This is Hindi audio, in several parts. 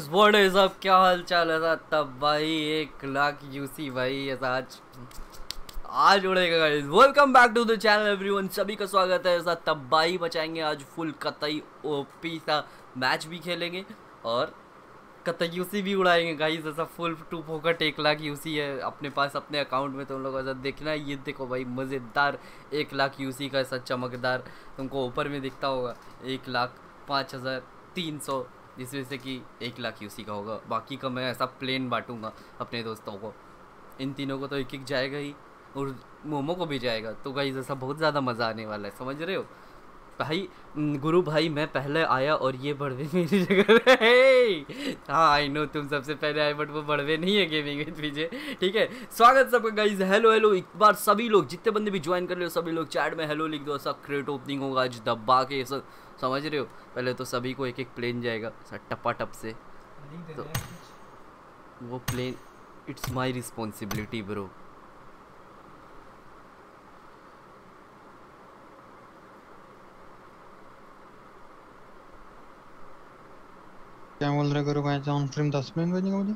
व्हाट इज़ अप क्या हाल चाल है तब भाई, एक लाख यूसी भाई आज आज उड़ेगा guys welcome back to the channel everyone सभी का स्वागत है ऐसा तब भाई बचाएँगे आज फुल कतई ओपी सा मैच भी खेलेंगे और कतई यूसी भी उड़ाएँगे। गाइस ऐसा फुल टू फोकट एक लाख यूसी है अपने पास, अपने अकाउंट में। तुम लोग ऐसा देखना ये देखो भाई, मज़ेदार एक लाख यूसी का ऐसा चमकदार। तुमको ऊपर में दिखता होगा, एक लाख पाँच हज़ार तीन सौ जिस वजह से कि एक लाख यूसी का होगा। बाकी का मैं ऐसा प्लेन बांटूँगा अपने दोस्तों को। इन तीनों को तो एक एक जाएगा ही, और मोमो को भी जाएगा। तो गाइज़ ऐसा बहुत ज़्यादा मज़ा आने वाला है, समझ रहे हो? भाई गुरु भाई मैं पहले आया और ये बढ़वे मेरी जगह है। हाँ आई नो तुम सबसे पहले आए बट वो बढ़वे नहीं है गेमिंग विद पीछे ठीक है? स्वागत सबका गाइज़ हेलो हेलो एक बार सभी लोग जितने बंदे भी ज्वाइन कर रहे हो सभी लोग चैट में हेलो लिख दो सब क्रिएट ओपनिंग होगा आज दबा के सब समझ रहे हो? पहले तो सभी को एक एक प्लेन जाएगा सर टपा टप से तो वो plane it's my responsibility bro क्या बोल रहे करो मैं ऑन स्ट्रीम 10 प्लेन भेजेंगे मुझे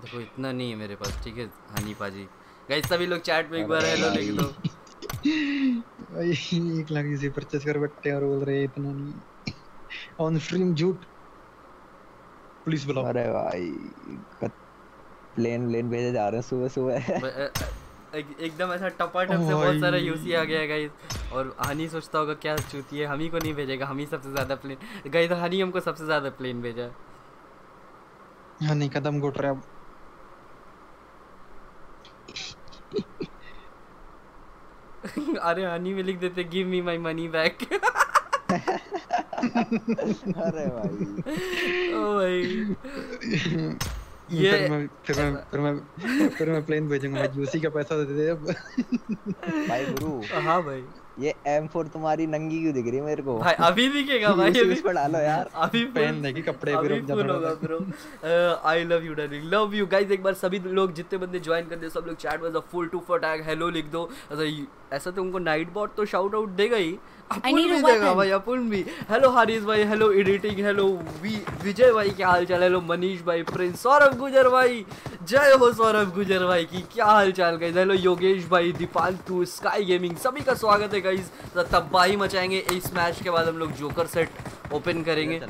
देखो इतना नहीं है मेरे पास ठीक है हनी पाजी। गाइस सभी लोग चैट में एक बार हेलो लिख दो। भाई एक लाख इसे परचेस कर बैठे और बोल रहे इतना नहीं ऑन स्ट्रीम झूठ। पुलिस बुलाओ। अरे भाई प्लेन लेन भेजे जा रहे हैं सुबह सुबह एक, एकदम ऐसा टपाटप से बहुत सारा यूसी आ गया गाइस और हनी सोचता होगा क्या चूती है? हम ही को नहीं भेजेगा हम ही सबसे ज़्यादा प्लेन गाइस हनी हमको सबसे ज़्यादा प्लेन भेजा हनी कदम घुट रहा अरे हनी में लिख देते give me my money back अरे भाई। ओ भाई। ये फिर मैं फिर मैं फिर मैं फिर मैं प्लेन भेजूँगा मैं यूसी का पैसा दे दे अब। भाई गुरु हाँ भाई। ये M4 तुम्हारी नंगी क्यों दिख रही है मेरे को? भाई अभी दिखेगा भाई अभी। इस पर डालो यार। अभी पहन देगी कपड़े भी रुक फुल होगा bro I love you darling love you guys एक बार सभी लोग जितने बंदे ज्वाइन कर दे सब लोग चैट में full to for tag hello लिख दो। ऐसा तो उनको नाइट बॉट तो शाउट आउट देगा ही। अपुन भी देगा भाई अपुन भी हेलो हारिस भाई हेलो एडिटिंग हेलो विजय भाई क्या हाल चाल हेलो मनीष भाई प्रिंस सौरभ गुजर भाई। जय हो सौरभ गुजर भाई की क्या हाल चाल गाइस हेलो योगेश भाई दीपांतु स्काई गेमिंग सभी का स्वागत है गाइस तबाही मचाएँगे इस मैच के बाद हम लोग जोकर सेट ओपन करेंगे।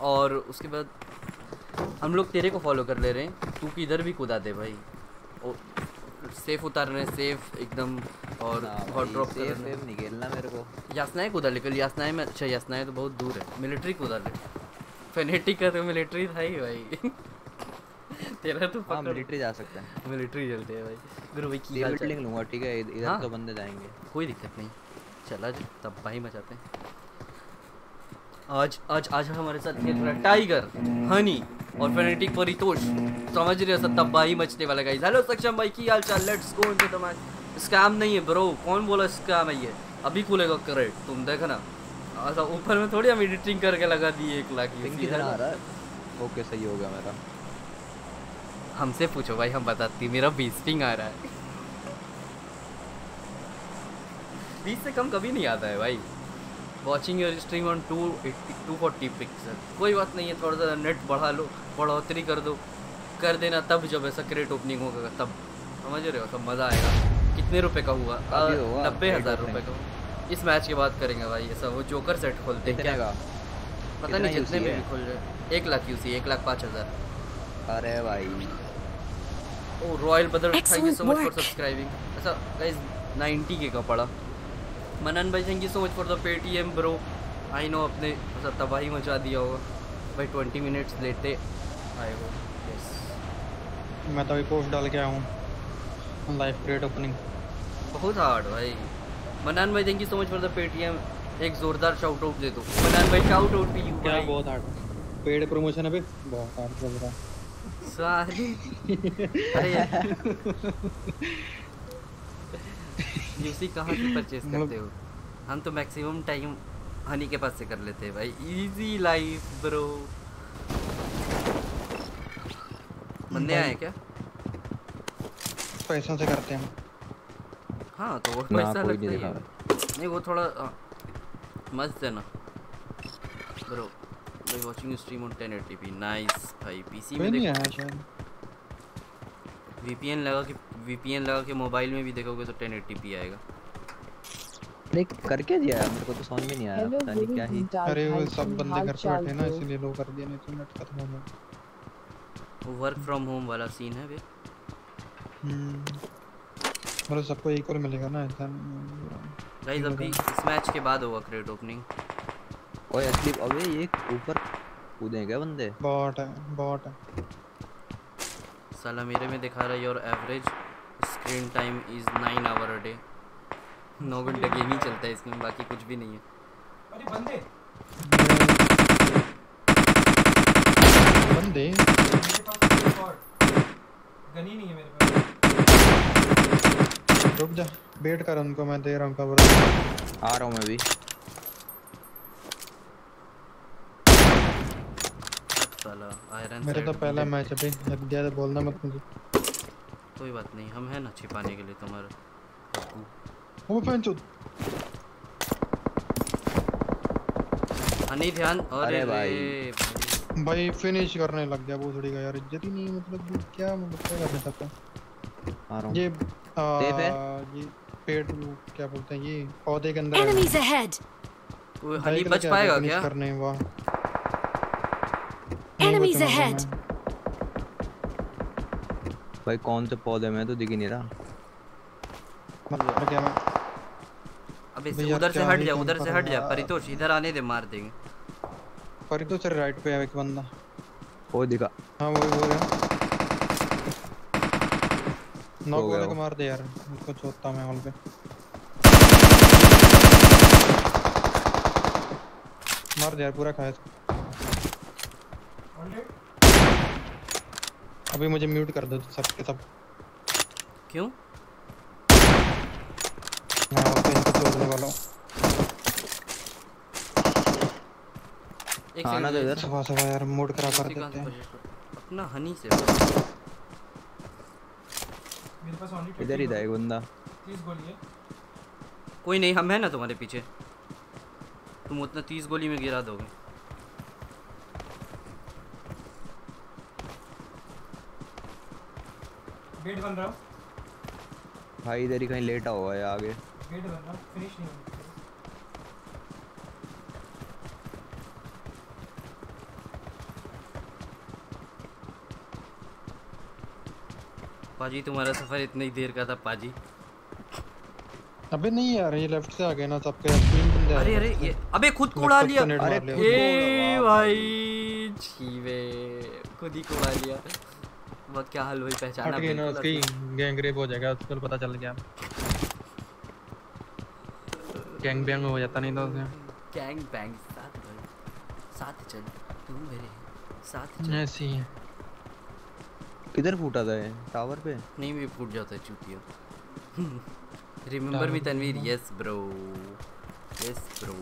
और उसके बाद हम लोग तेरे को फॉलो कर ले रहे हैं। तू किधर भी कूदा दे भाई। सेफ़ उतार रहे सेफ़ एकदम और हॉट ड्रॉप सेफ़ नहीं खेलना मेरे को। यासनाए कूदा लेकिन यासनाए में अच्छा यासनाए तो बहुत दूर है। मिलिट्री कूदा ले फेनेटिक का तो मिलिट्री था ही भाई। तेरा तो हाँ मिलिट्री जा सकता है। मिलिट्री चलते हैं भाई। गुरु भाई की हाल लूँगा ठीक है? इधर हाँ? तो बंदे जाएँगे। कोई दिक्कत नहीं। चला जो तब भाई मचाते हैं। आज आज आज हमारे साथ खेल रहा है टाइगर हनी और फेनेटिक परितोष। समझ रहे हो तब भाई मचने वाला गाइस हेलो सक्षम भाई की हाल चाल? Let's go into the match scam नहीं है ब्रो कौन बोला स्कैम है ये? अभी खुलेगा करेक्ट तुम देखो ना। अच्छा ऊपर में थोड़ी हम एडिटिंग करके लगा दिए एक लाख किधर आ रहा है। ओके सही हो गया मेरा। हमसे पूछो भाई हम बताती मेरा बीस पिंग आ रहा है। बीस से कम कभी नहीं आता है भाई। Watching your stream on two two forty pixel कोई बात नहीं है थोड़ा सा नेट बढ़ा लो बढ़ोतरी कर दो। कर देना तब जब ऐसा क्रेट ओपनिंग होगा तब। समझ रहे हो सब मज़ा आएगा। कितने रुपए का हुआ? नब्बे हज़ार रुपये का इस मैच के बाद करेंगे भाई ऐसा वो जोकर सेट खोलते हैं क्या? पता नहीं जितने में भी खोल जाए एक लाख यूसी एक लाख पाँच हज़ार। अरे भाई। ओ royal brother thank you so much for subscribing guys 90 के का पड़ा। मनन भाई thank you so much for the Paytm bro I know अपने तबाही मचा दिया होगा। भाई ट्वेंटी मिनट्स लेते आए हो यस मैं तो अभी पोस्ट डाल के आया हूँ। लाइव क्रिएट ओपनिंग बहुत हार्ड भाई। मनन भाई thank you so much for the Paytm एक जोरदार शाउट आउट दे दो। मनन भाई शाउट आउट टू यू क्या बहुत हार्ड पेड प्रमोशन है बे बहुत हार्ड चल रहा सारी अरे यूसी कहाँ से परचेज करते हो? हम तो मैक्सिमम टाइम हनी के पास से कर लेते हैं भाई। इजी लाइफ ब्रो बंदे आए क्या? पैसों से करते हैं। हाँ तो वो पैसा कोई लगता ही है। नहीं वो थोड़ा हाँ, मस्त है ना। Bro watching your stream on 1080p nice भाई। पीसी में देख VPN लगा के VPN लगा के मोबाइल में भी देखोगे तो 1080p आएगा। अरे कर क्या दिया यार? मेरे को तो समझ में नहीं आया। पता नहीं क्या ही अरे वो सब बंदे घर पे बैठे ना तो। इसलिए लो कर दिया नहीं तो नेट खत्म हो गया वर्क फ्रॉम होम वाला सीन है बे हम्म। मतलब सबको इक्वल मिलेगा ना ऐसा गाइस अभी इस मैच के बाद होगा क्रेट ओपनिंग ओए असली अबे ये ऊपर कूदे क्या बंदे? बॉट है बॉट है। साला मेरे में दिखा रहा है your average screen time is 9 hour a day. 9 घंटे गेम ही चलता है इसमें बाकी कुछ भी नहीं है। अरे बंदे। बंदे। मेरे पास एक और। गन नहीं है मेरे पास। रुक जा वेट कर उनको मैं दे रहा हूँ कवर आ रहा हूँ मैं भी। साला आयरन मेरा तो पहला मैच अभी जब ज़्यादा बोलना मत मुझे। कोई बात नहीं हम हैं ना छिपाने के लिए तुम्हारा। वो फ़ैन चुद हनी ध्यान अरे अरे भाई। भाई। फिनिश करने लग गया भोसड़ी का यार इज़्ज़त ही नहीं मतलब क्या मतलब क्या करने आ रहा हूँ ये आ, ये पेड़ क्या बोलते हैं ये पौधे के अंदर ahead! वो हनी बच पाएगा क्या करने वाह बचूँगा ahead! मैं। भाई कौन से पौधे में तो दिख ही नहीं रहा। मर गया मैं अबे उधर से हट जा उधर से हट जा परितोष इधर आने दे मार देंगे। पर तो सर राइट पे है एक बंदा। वो दिखा। हाँ वो वो है। नॉक वाले को मार दे यार उसको चोटता मैं हॉल पे। मार दे यार पूरा खाया इसको। अभी मुझे म्यूट कर दो सबके सब। क्यों? मैं पे इनको तोड़ने वाला हूँ। एक आना सेकंड तो इधर। सुबह सुबह यार मूड खराब कर देते हैं। अपना हनी से। मेरे पास ऑनली इधर ही था एक बंदा। 30 गोली है। कोई नहीं हम है ना तुम्हारे पीछे। तुम उतना तीस गोली में गिरा दोगे। गेट बन रहा हूँ। भाई इधर ही कहीं लेटा हुआ है आगे। गेट बन रहा हूँ फिनिश नहीं हुआ पाजी तुम्हारा सफ़र इतनी देर का था पाजी। अबे नहीं यार ये लेफ़्ट से आ गए ना सबके तीन बंदे अरे अरे ये अबे खुद को उड़ा लिया। लिया। ए भाई छीवे खुद ही को उड़ा लिया। वो क्या हाल हुई पहचाना हट गई ना उसकी गैंग रेप हो जाएगा उसको पता चल गया। गैंग बैंग हो जाता नहीं तो उसे गैंग बैंग साथ भाई साथ चल तू मेरे साथ चल। ऐसे है। किधर फूटा था ये? टावर पे? नहीं भी फूट जाता है चूतिया। Remember me Tanveer yes bro yes bro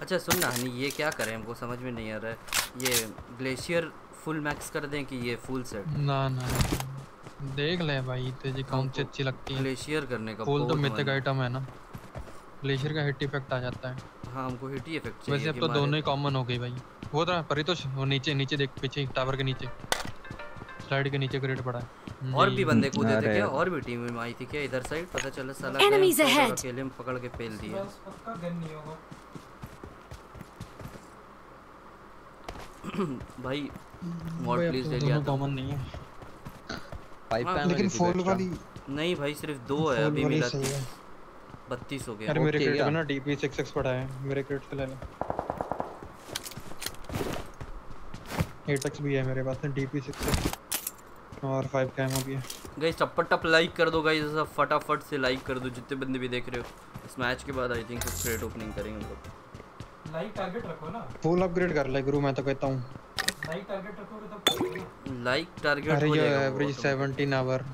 अच्छा सुन ना हनी ये क्या करें? हमको समझ में नहीं आ रहा है। ये ग्लेशियर फुल मैक्स कर दें कि ये फुल सेट ना ना देख ले भाई तुझे कौन सी अच्छी लगती है। ग्लेशियर करने का फूल तो मिथिक आइटम है। ना? ग्लेशियर का हिट इफ़ेक्ट आ जाता है। हाँ हमको हिट ही इफ़ेक्ट चाहिए वैसे अब तो दोनों ही कॉमन हो गई भाई। वो तो परितोष वो नीचे नीचे देख पीछे टावर के नीचे। स्लाइड के नीचे ग्रेड पड़ा है। और भी बंदे कूदे थे क्या? और भी टीम में आई थी क्या? इधर साइड पता चला साला गए, ahead. अकेले में पकड़ के पेल दिया। बस पक्का गन नहीं होगा। भाई, मॉड प्लीज़ ले लिया कॉमन नहीं है। पाइप हाँ, का लेकिन फॉल वाली नहीं भाई सिर्फ़ दो है अभी मिला है। बत्तीस हो गया। अरे मेरे क्रेट? पे ना डीपी 66 पड़ा है मेरे क्रेट से ले ले। 8x भी है मेरे पास डीपी 66 और 5 का एमओ भी है। गाइस टप टप लाइक कर दो गाइस सब फटाफट से लाइक कर दो जितने बंदे भी देख रहे हो। इस मैच के बाद आई थिंक क्रेट ओपनिंग करेंगे हम लोग। लाइक टारगेट रखो ना। फुल अपग्रेड कर ले गुरु मैं तो कहता हूँ। लाइक टारगेट रखोगे ना लाइक टारगेट अरे हो ये एवरेज 17 आवर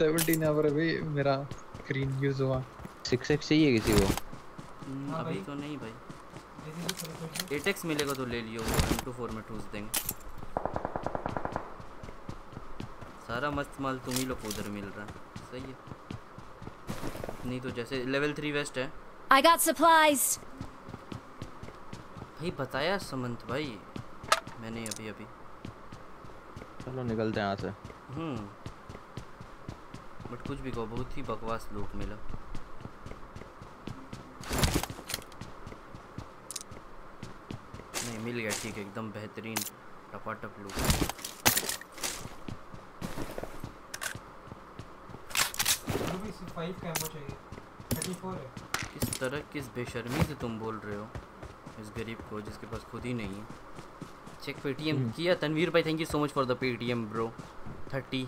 17 आवर अभी मेरा स्क्रीन यूज़ हुआ। सिक्स एक्स चाहिए किसी को? हम्म, हाँ अभी तो नहीं भाई। 8x मिलेगा तो ले लियो वो M24 में ठूस देंगे। सारा मस्त माल तुम ही लोग को उधर मिल रहा है। सही है। नहीं तो जैसे लेवल थ्री वेस्ट है। I got supplies. ही बताया समंत भाई मैंने अभी अभी। चलो निकलते हैं यहाँ से। हम्म। बट कुछ भी कहो बहुत ही बकवास लूट मिला। नहीं मिल गया ठीक है एकदम बेहतरीन टपाटप है। किस तरह किस बेशर्मी से तुम बोल रहे हो? इस गरीब को जिसके पास खुद ही नहीं है। चेक पेटीएम हम्म। किया तनवीर भाई thank you so much for the Paytm bro thirty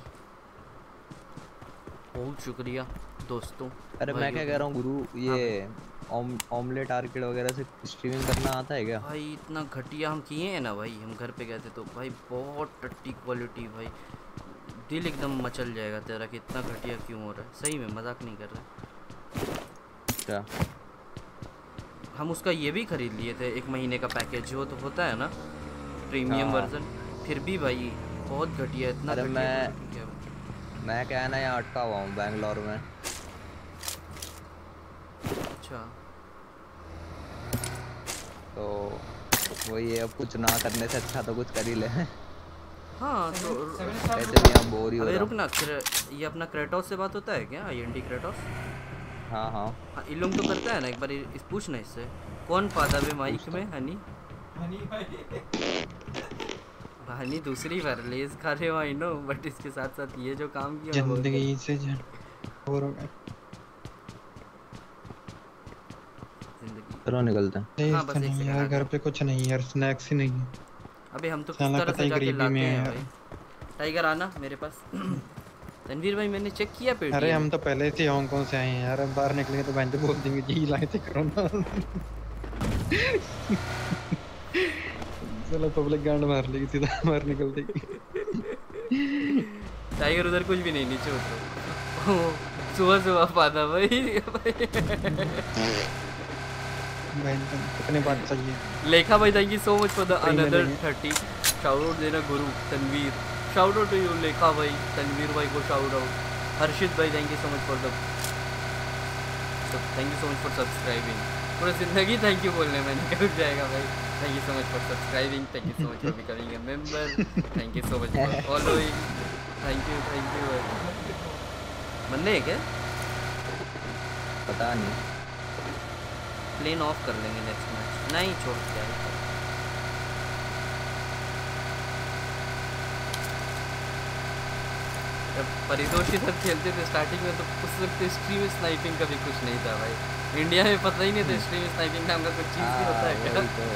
बहुत शुक्रिया दोस्तों। अरे मैं क्या कह रहा हूँ गुरु ये ऑम ऑमलेट आर्केड वगैरह से स्ट्रीमिंग करना आता है क्या? भाई इतना घटिया हम किए हैं ना भाई हम घर पे गए थे तो भाई बहुत टट्टी क्वालिटी भाई। दिल एकदम मचल जाएगा तेरा कि इतना घटिया क्यों हो रहा है? सही में मज़ाक नहीं कर रहा। क्या हम उसका ये भी खरीद लिए थे एक महीने का पैकेज जो तो होता है ना प्रीमियम हाँ। वर्जन फिर भी भाई बहुत घटिया इतना अरे मैं- मैं क्या है ना यहाँ अटका हुआ हूँ बैंगलोर में। अच्छा। तो वही है अब कुछ ना करने से अच्छा तो कुछ कर ही ले। हाँ तो बोर ही हो अबे रहा रुक ना ये अपना क्रेटोस से बात होता है क्या आई एन डी क्रेटोस हाँ हाँ। हाँ इन लोग तो करता है ना एक बार इस पूछ ना इससे। कौन पादा बे माइक में? हनी? हनी भाई। हनी दूसरी बार लेज खा रहे हो आई नो बट इसके साथ साथ ये जो काम किया ज़िंदगी से जन हो ज़िंदगी। चलो निकलते हैं। हाँ, बस नहीं यार घर पे कुछ नहीं यार स्नैक्स ही नहीं है। अबे हम तो किस तरह से जाके लाते हैं भाई। टाइगर आना मेरे पास। तनवीर भाई मैंने चेक किया पेट अरे हम तो पहले से हांगकांग से आए हैं यार। अब बाहर निकलेंगे तो बैंक बोल देंगे जी लाए थे कोरोना चलो पब्लिक गांड मार लेगी सीधा बाहर निकलते ही टाइगर उधर कुछ भी नहीं नीचे उतरो। सुबह सुबह पादा भाई। कितने चाहिए? लेखा भाई thank you so much for the another नहीं 30 शाउट आउट देना गुरु तनवीर। शाउट आउट यू लेखा भाई तनवीर भाई को शाउट आउट हर्षित भाई thank you so much for the thank you so much for subscribing पूरा ज़िंदगी थैंक यू बोलने में निकल जाएगा भाई. Thank you so much for subscribing thank you so much for becoming a member thank you so much for following thank you thank you बंदे हैं क्या? पता नहीं. प्लेन ऑफ़ कर लेंगे नेक्स्ट मैच नहीं छोड़ क्या ही करें। जब परितोष के साथ खेलते थे स्टार्टिंग में तो उस वक्त स्ट्रीम स्नाइपिंग का भी कुछ नहीं था भाई। इंडिया में पता ही नहीं था स्ट्रीम स्नाइपिंग नाम का कुछ चीज़ भी होता है हाँ, क्या? तो।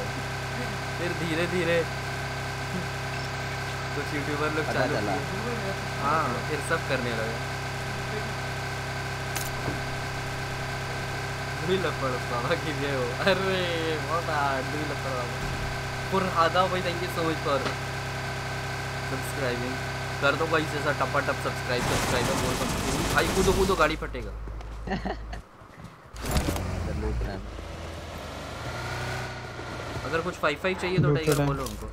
फिर धीरे धीरे कुछ यूट्यूबर लोग चालू किए। हाँ फिर सब करने लगे। लपड़ बाबा की जय हो। अरे बहुत हार्ड लपड़ बाबा। पुर आदा भाई thank you so much for subscribing कर दो भाई जैसा टपा टप सब्सक्राइब सब्सक्राइबर बोल दो भाई कूदो कूदो गाड़ी फटेगा। हैं अगर कुछ फाइव फाइव चाहिए तो टाइगर बोलो उनको। हो,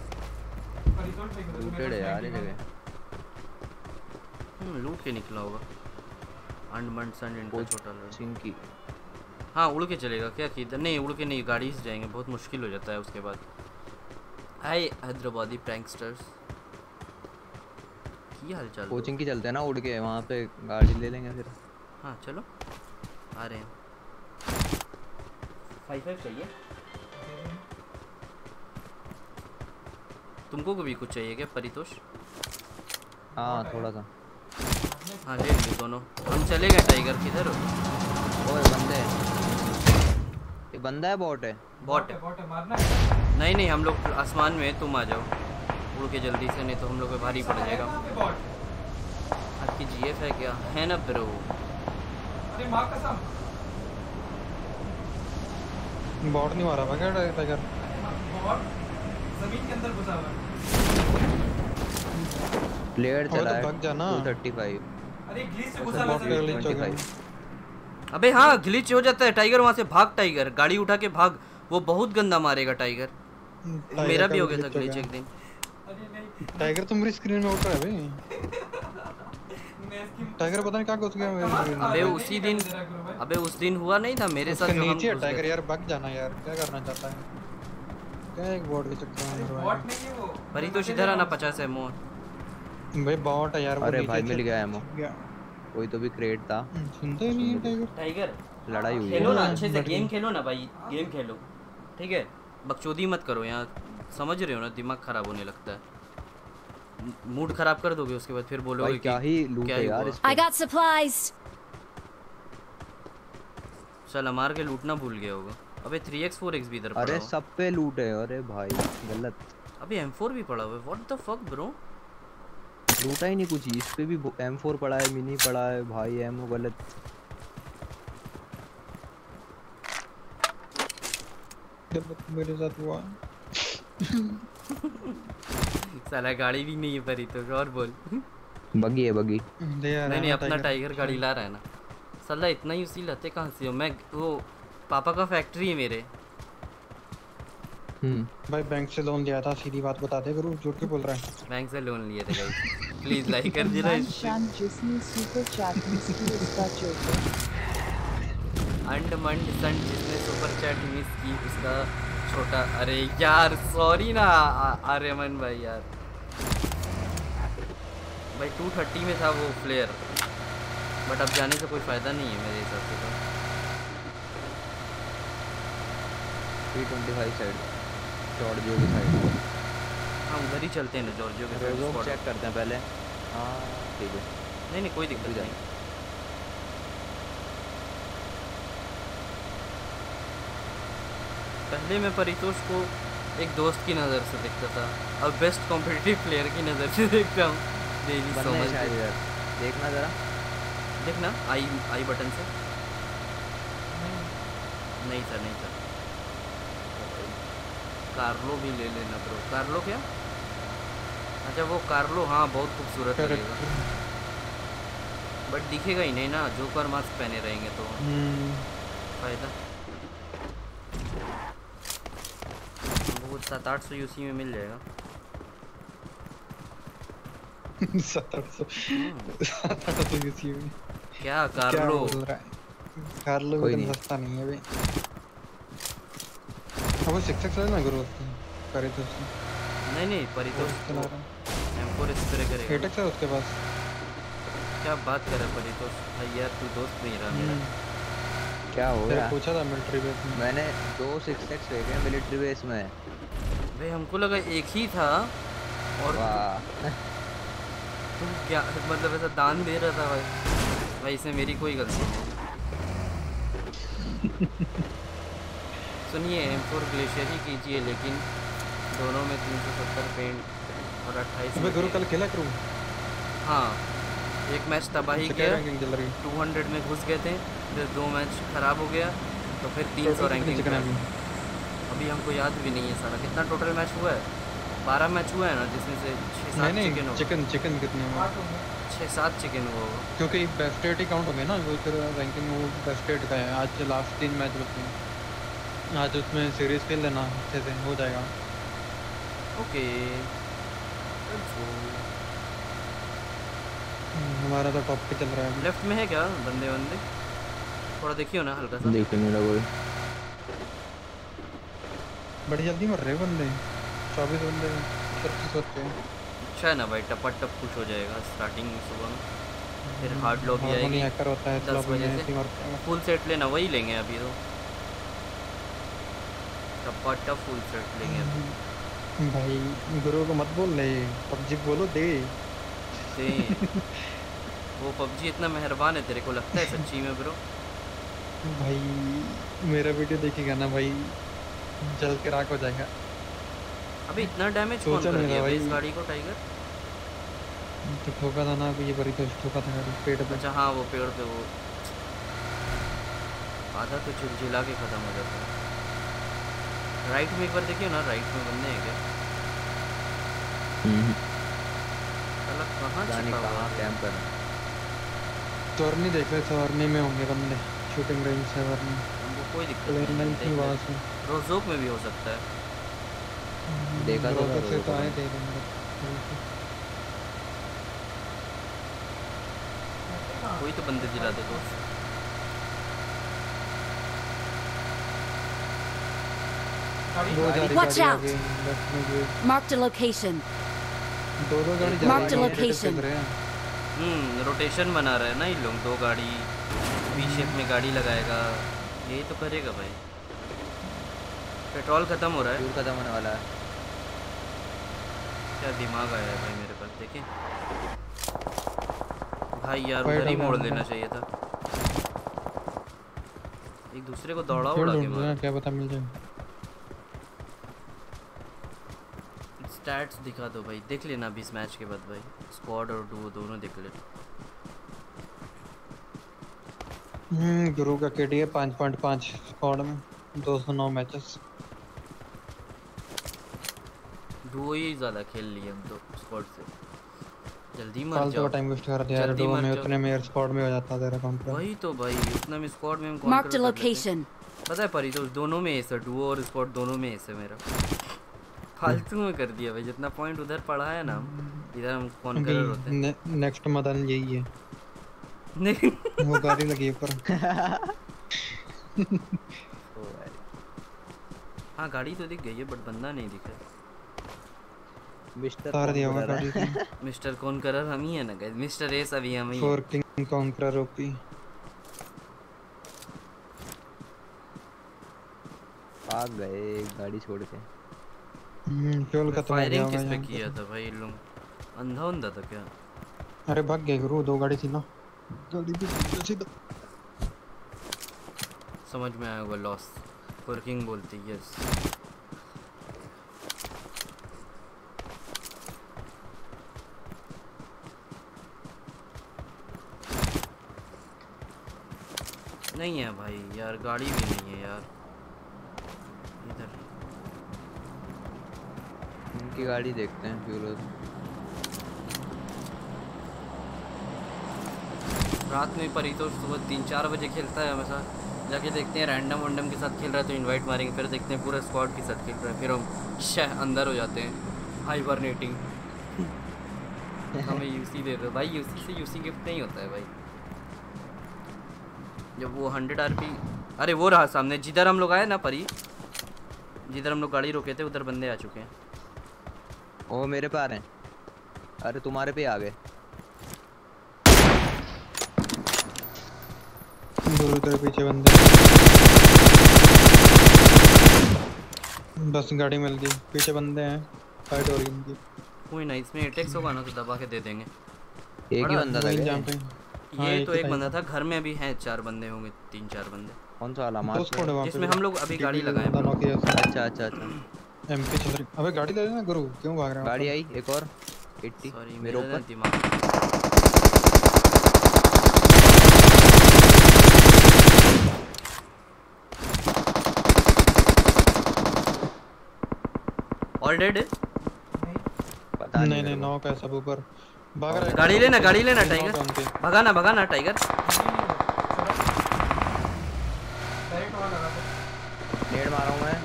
लूटेड है यार ये जगह। हम्म, लूट के निकला होगा। अंड मंड सन इनका छोटा लड़का। चिंकी। हाँ उड़ के चलेगा क्या? किधर? नहीं उड़ के नहीं गाड़ी से जाएँगे बहुत मुश्किल हो जाता है उसके बाद। हाय हैदराबादी प्रैंकस्टर्स की हाल चाल कोचिंग की चलते हैं ना उड़ के वहाँ पे गाड़ी ले लेंगे फिर। हाँ चलो। आ रहे हैं। फाइव फाइव चाहिए? तुमको को भी कुछ चाहिए क्या परितोष? हाँ थोड़ा सा। हाँ ले लिए दोनों। हम चले गए टाइगर किधर हो ओए बंदे। ये बंदा है बॉट है? बॉट है। बॉट है मारना है? नहीं नहीं हम लोग आसमान में तुम आ जाओ। उड़ के जल्दी से नहीं तो हम लोग पे भारी पड़ जाएगा। आपकी जीएफ है क्या? है ना ब्रो अरे कसम बॉट नहीं मारा मैं क्या टाइगर ज़मीन के अंदर घुसा हुआ है प्लेयर चला तो है भाग जा ना। 235 अरे ग्लिच से अच्छा, घुसा हुआ है अंदर। 25 अबे हाँ ग्लिच हो जाता है टाइगर वहाँ से भाग टाइगर गाड़ी उठा के भाग वो बहुत गंदा मारेगा टाइगर टाइगर मेरा भी हो गया था ग्लिच एक दिन। टाइगर तुम्हारी स्क्रीन में उठ रहा है भाई। टाइगर पता नहीं कहाँ घुस गया मेरी अबे उसी दिन। अबे उस दिन हुआ नहीं था मेरे साथ नीचे है टाइगर यार भाग जाना यार। क्या करना चाहता है? क्या एक बॉट के चक्कर में बॉट नहीं है वो। परितोष इधर आना पचास है मोह भाई बॉट है यार अरे भाई मिल गया एमो गया। कोई तो भी क्रेट था। हम्म, सुनते ही नहीं है टाइगर टाइगर लड़ाई हुई खेलो ना अच्छे से गेम खेलो ना भाई गेम खेलो। ठीक है? बकचोदी मत करो यहाँ समझ रहे हो ना दिमाग खराब होने लगता है। मूड खराब कर दोगे उसके बाद फिर बोलोगे क्या ही लूट क्या है यार I got supplies. साला मार के लूटना भूल गया होगा। अबे 3x 4x भी इधर पड़ा अरे सब पे लूट है। अरे भाई गलत। अबे M4 भी पड़ा हुआ है। व्हाट द फक ब्रो लूटा ही नहीं कुछ। इस पे भी M4 पड़ा है मिनी पड़ा है। भाई एमो गलत। जब मेरे साथ हुआ। साला गाड़ी भी नहीं है परितोष और बोल। बगी है बगी। नहीं नहीं अपना टाइगर गाड़ी ला रहा है ना। साला इतना ही उसी लाते कहाँ से हो? मैं वो पापा का फैक्ट्री है मेरे। हम्म। भाई बैंक से लोन लिया था सीधी बात बता दे गुरु झूठ क्यों बोल रहा है? बैंक से लोन लिए थे गाइस प्लीज़ लाइक कर देना शान जिसने सुपर चैट मिस की उसका चोकर अंड मंड सन जिसने सुपर चैट मिस की उसका छोटा अरे यार सॉरी ना आर्यमन भाई यार। भाई 230 में था वो फ्लेयर बट अब जाने से कोई फ़ायदा नहीं है मेरे हिसाब से तो। 325 साइड जॉर्जियो की साइड हाँ उधर ही चलते हैं ना जॉर्जियो के साथ चेक करते हैं पहले। हाँ ठीक है। नहीं नहीं कोई दिक्कत नहीं। पहले मैं परितोष को एक दोस्त की नज़र से देखता था अब बेस्ट कॉम्पिटिटिव प्लेयर की नज़र से देखता हूँ। डेली देखना जरा। देखना आई आई बटन से। नहीं था नहीं था कार्लो भी ले लेना ब्रो कार्लो क्या? अच्छा वो कार्लो हाँ बहुत खूबसूरत लगेगा। बट दिखेगा ही नहीं ना जोकर मास्क पहने रहेंगे तो। हम्म। फ़ायदा? वो सात आठ सौ यूसी में मिल जाएगा। सत्तर सौ। सत्तर सौ किसी में। क्या कार्लो बोल रहा है? कार्लो कोई नहीं। सस्ता नहीं है भाई। अब वो सिक्स सिक्स ना गुरु करे तो उसने। नहीं नहीं परितोष चला रहा एम फोर स्प्रे करेगा। एट एक्स है उसके पास। क्या बात कर रहा है परितोष? भाई यार तू दोस्त नहीं रहा मेरा। हम्म, क्या हो गया पूछा था मिलिट्री बेस में। मैंने दो सिक्स एक्स देखे हैं मिलिट्री बेस में। भाई हमको लगा एक ही था और तुम क्या मतलब ऐसा दान दे रहा था भाई। भाई इसमें मेरी कोई गलती नहीं। सुनिए एम फोर ग्लेशियर ही कीजिए लेकिन दोनों में तीन सौ सत्तर पेंट और अट्ठाईस अबे गुरु कल खेला करूँ? हाँ एक मैच तबाही क्या। टू हंड्रेड में घुस गए थे फिर दो मैच खराब हो गया तो फिर 300 रैंकिंग चिकन अभी हमको याद भी नहीं है सारा। कितना टोटल मैच हुआ है? बारह मैच हुआ है ना जिसमें से छः सात चिकन हो चिकन चिकन कितने में छः सात चिकन हुआ होगा। क्योंकि बेस्ट एट ही काउंट होंगे ना वो फिर रैंकिंग वो बेस्ट एट का है। आज लास्ट तीन मैच बचे हैं। आज उसमें सीरीज़ खेल लेना अच्छे से हो जाएगा। ओके हम्म, हमारा तो टॉप पे चल रहा है। लेफ़्ट में है क्या? बंदे बंदे थोड़ा देखियो ना हल्का सा। देख नहीं रहा कोई बड़ी जल्दी मर रहे बंदे। चौबीस बंदे पच्चीस होते हैं। अच्छा है ना भाई टपा टप कुछ हो जाएगा स्टार्टिंग सुबह में। फिर हार्ड लॉबी हार्मोनी आएगी। हैकर होता है दस बजे से। फुल सेट लेना वही लेंगे अभी तो। टपा टप फुल सेट लेंगे अभी। भाई गुरु को मत बोल ले पबजी बोलो दे। वो पबजी इतना मेहरबान है तेरे को लगता है सच्ची में ब्रो? भाई मेरा वीडियो देखेगा ना भाई। जल के राख हो जाएगा। अबे इतना डैमेज कौन कर दिया भाई इस गाड़ी को टाइगर तो ठोका था ना अभी ये बड़ी तो ठोका था गाड़ी पेट पे। अच्छा हाँ वो पेड़ पे वो। आधा तो चिलचिला के खत्म हो जाता है। राइट में एक बार देखिए ना राइट में बंदे हैं क्या? हम्म। अलग कहाँ जाने छिपा हुआ कहाँ है? कैंप कर चोरनी देख रहे चोरनी में होंगे बंदे। शूटिंग रेंज से वरनी हमको कोई दिक्कत नहीं है, वहाँ से। हैं। रोजोक में भी हो सकता है। देखा तो से तो आए थे कोई तो बंदे दिला दे दोस्त। Watch out. Marked a location. दो दो Marked a location. हम्म रोटेशन बना रहे हैं ना ये लोग दो गाड़ी। बी शेप में गाड़ी लगाएगा। यही तो करेगा भाई। पेट्रोल खत्म हो रहा है। फ्यूल खत्म होने वाला है। क्या दिमाग आया है भाई मेरे पास देखें भाई यार उधर ही मोड़ है लेना चाहिए था। एक दूसरे को दौड़ा उड़ा के मार। क्या पता मिल जाए। स्टैट्स दिखा दो भाई देख लेना अभी इस मैच के बाद भाई। स्क्वाड और डुओ दोनों देख ले हम्म गुरु का केडी है 5.5 स्क्वाड में। 209 मैचेस डुओ ही ज़्यादा खेल लिए हम तो स्क्वाड से। जल्दी मर जाओ। टाइम वेस्ट कर दिया दो में उतने में स्क्वाड में हो जाता तेरा काउंटर वही तो भाई उतना में स्क्वाड में हम कर लेते हैं। location. पता है परी तो दोनों में एस है डुओ और स्क्वाड दोनों में है मेरा। फालतू में कर दिया भाई जितना पॉइंट उधर पड़ा है ना इधर हम कौन कर होते हैं? नेक्स्ट मदन यही है। नहीं। वो गाड़ी लगी है ऊपर। हाँ गाड़ी तो दिख गई है बट बंदा नहीं दिखा है मिस्टर तार दिया होगा कौन गाड़ी? मिस्टर कौन करर हम ही है ना गाइस मिस्टर एस अभी हम ही हैं। Four king counter OP. भाग गए गाड़ी छोड़ के। हम्म खत्म हो गया फायरिंग किस पे। किया था भाई इन लोग? अंधा अंधा था क्या? अरे भाग गए गुरु दो गाड़ी थी ना गाड़ी भी सीधा- सीधा। समझ में आया होगा लॉस वर्किंग बोलती यस नहीं है भाई यार गाड़ी भी नहीं है यार। इधर। इनकी गाड़ी देखते हैं फ्यूल रात में परी तो सुबह तीन चार बजे खेलता है हमेशा। जाके देखते हैं रैंडम वैंडम के साथ खेल रहा है तो इनवाइट मारेंगे, फिर देखते हैं पूरा स्क्वाड के साथ खेल रहा है। फिर हम शह, अंदर हो जाते हैं हाइबरनेटिंग हमें यूसी दे दो। भाई यूसी से यूसी गिफ्ट नहीं होता है भाई। जब वो हंड्रेड आर अरे वो रहा सामने, जिधर हम लोग आए ना परी, जिधर हम लोग गाड़ी रोके थे, उधर बंदे आ चुके हैं। ओ मेरे पे आ रहे हैं। अरे तुम्हारे पे आ गए। गुरु तेरे पीछे बंदे बस गाड़ी मिल गई। पीछे बंदे हैं फाइट हो रही है इनकी। कोई ना इसमें एटेक्स होगा ना तो दबा के दे देंगे। एक ही बंदा था ये? पे। हाँ, ये तो एक बंदा था घर में अभी हैं चार बंदे होंगे तीन चार बंदे। कौन सा वाला? मार जिसमें हम लोग अभी गाड़ी लगाए। अच्छा अच्छा अच्छा। एमपी चल रही अबे गाड़ी ले लेना गुरु क्यों भाग रहा है गाड़ी आई एक और। 80 सॉरी मेरे ऊपर। दिमाग ऑल डेड पता नहीं नहीं नहीं मेरे को। नौ का है सब ऊपर। भाग रहा है गाड़ी लेना गाड़ी लेना टाइगर भगाना भगाना टाइगर नेड मारा हूँ मैं।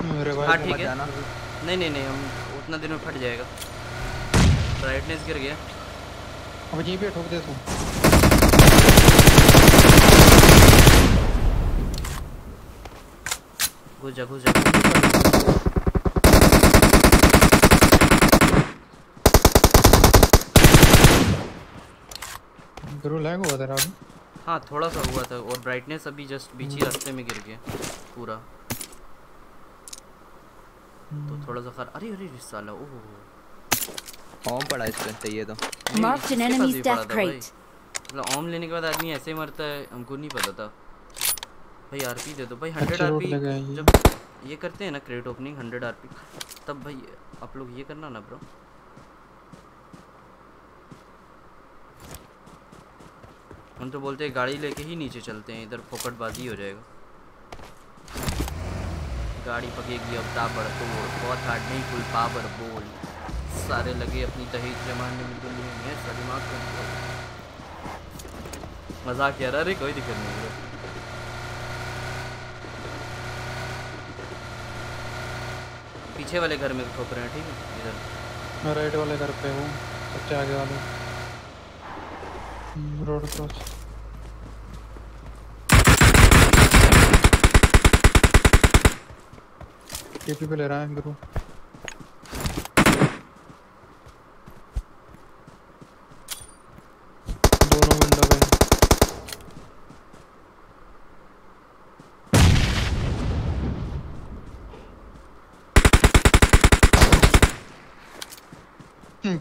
हाँ ठीक है। नहीं नहीं नहीं हम उतना दिन में फट जाएगा। ब्राइटनेस गिर गया। अब यहीं पे ठोक दे तू। घुस जा घुस जा। गुरु लैग हुआ तेरा अभी? हाँ थोड़ा सा हुआ था और ब्राइटनेस अभी जस्ट बीच ही रास्ते में गिर गया पूरा। तो थोड़ा सा खर अरे अरे साला ओह। हॉम पड़ा इस पे चाहिए तो। नहीं, Marked an इसके पास enemy's भी पड़ा death था भाई। crate. मतलब ओम लेने के बाद आदमी ऐसे ही मरता है हमको नहीं पता था। भाई आरपी दे दो। भाई हंड्रेड अच्छे रूट आरपी। जब ये करते हैं ना क्रेट ओपनिंग हंड्रेड आरपी तब भाई आप लोग ये करना ना ब्रो हम तो बोलते हैं गाड़ी लेके ही नीचे चलते हैं, इधर फोकटबाजी हो जाएगा। गाड़ी पकेगी अब ताबड़ तोड़ बहुत हार्ड नहीं फुल पावर बोल सारे लगे अपनी दहेज जमाने में दुनिया में ऐसा दिमाग मज़ाक कह रहा अरे कोई दिक्कत नहीं bro। पीछे वाले घर में ठोक रहे हैं, ठीक है? इधर। मैं राइट वाले घर पे हूँ सबसे आगे वाले। रोड क्रॉस टीपी पे ले रहा है गुरु दोनों विंडो पे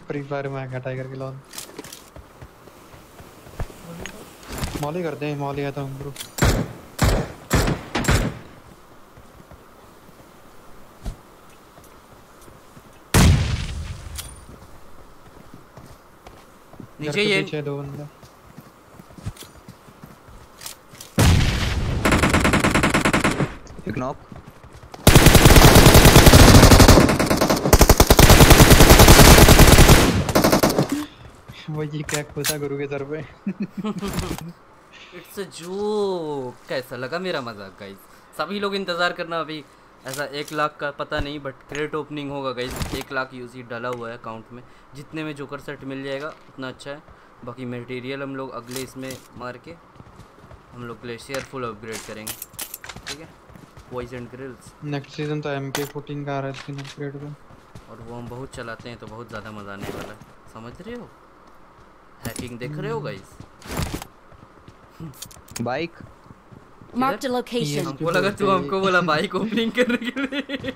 फ्री फायर में आएगा टाइगर के लॉन मॉली करते हैं, मॉली आता हूँ गुरु नीचे ये पीछे दो बंदे। एक नॉक वो ये क्या खोता गुरु के सर पे। इट्स अ जोक कैसा लगा मेरा मज़ाक गाइस सभी लोग इंतज़ार करना अभी ऐसा एक लाख का पता नहीं बट क्रेडिट ओपनिंग होगा गाइस एक लाख यूसी डाला हुआ है अकाउंट में. जितने में जोकर सेट मिल जाएगा उतना अच्छा है. बाकी मटेरियल हम लोग अगले इसमें मार के हम लोग ग्लेशियर फुल अपग्रेड करेंगे. ठीक है? Voice and grills next season तो एम के फोर्टीन का आ रहा है स्किन अपग्रेड पे और वो हम बहुत चलाते हैं तो बहुत ज़्यादा मज़ा आने वाला है. समझ रहे हो? हैकिंग देख रहे हो guys bike Marked a location. हमको लगा तू हमको बोला बाइक ओपनिंग करने के लिए।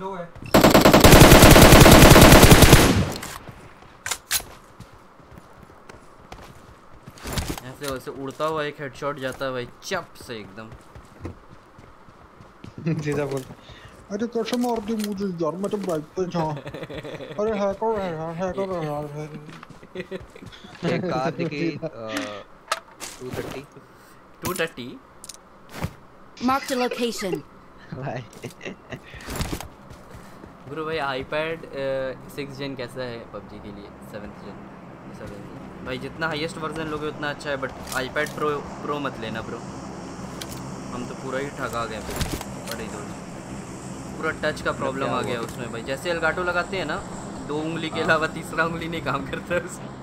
लो है। ऐसे वैसे उड़ता हुआ एक हेडशॉट जाता है भाई चप से एकदम। सीधा बोल। अरे कैसे मार दी मुझे यार मैं तो बाइक पे था। अरे हैकर है यार हैकर है यार। एक कार दिखी two thirty two thirty Marked a location. भाई। गुरु भाई आईपैड सिक्स जेन कैसा है पबजी के लिए? सेवन्थ जेन सेवन भाई जितना हाईएस्ट वर्जन लोगे उतना अच्छा है बट आईपैड प्रो प्रो मत लेना ब्रो हम तो पूरा ही ठगा गए बड़े दो पूरा टच का प्रॉब्लम आ गया उसमें भाई। जैसे एलगाटो लगाते हैं ना दो उंगली के अलावा तीसरा उंगली नहीं काम करता है उसमें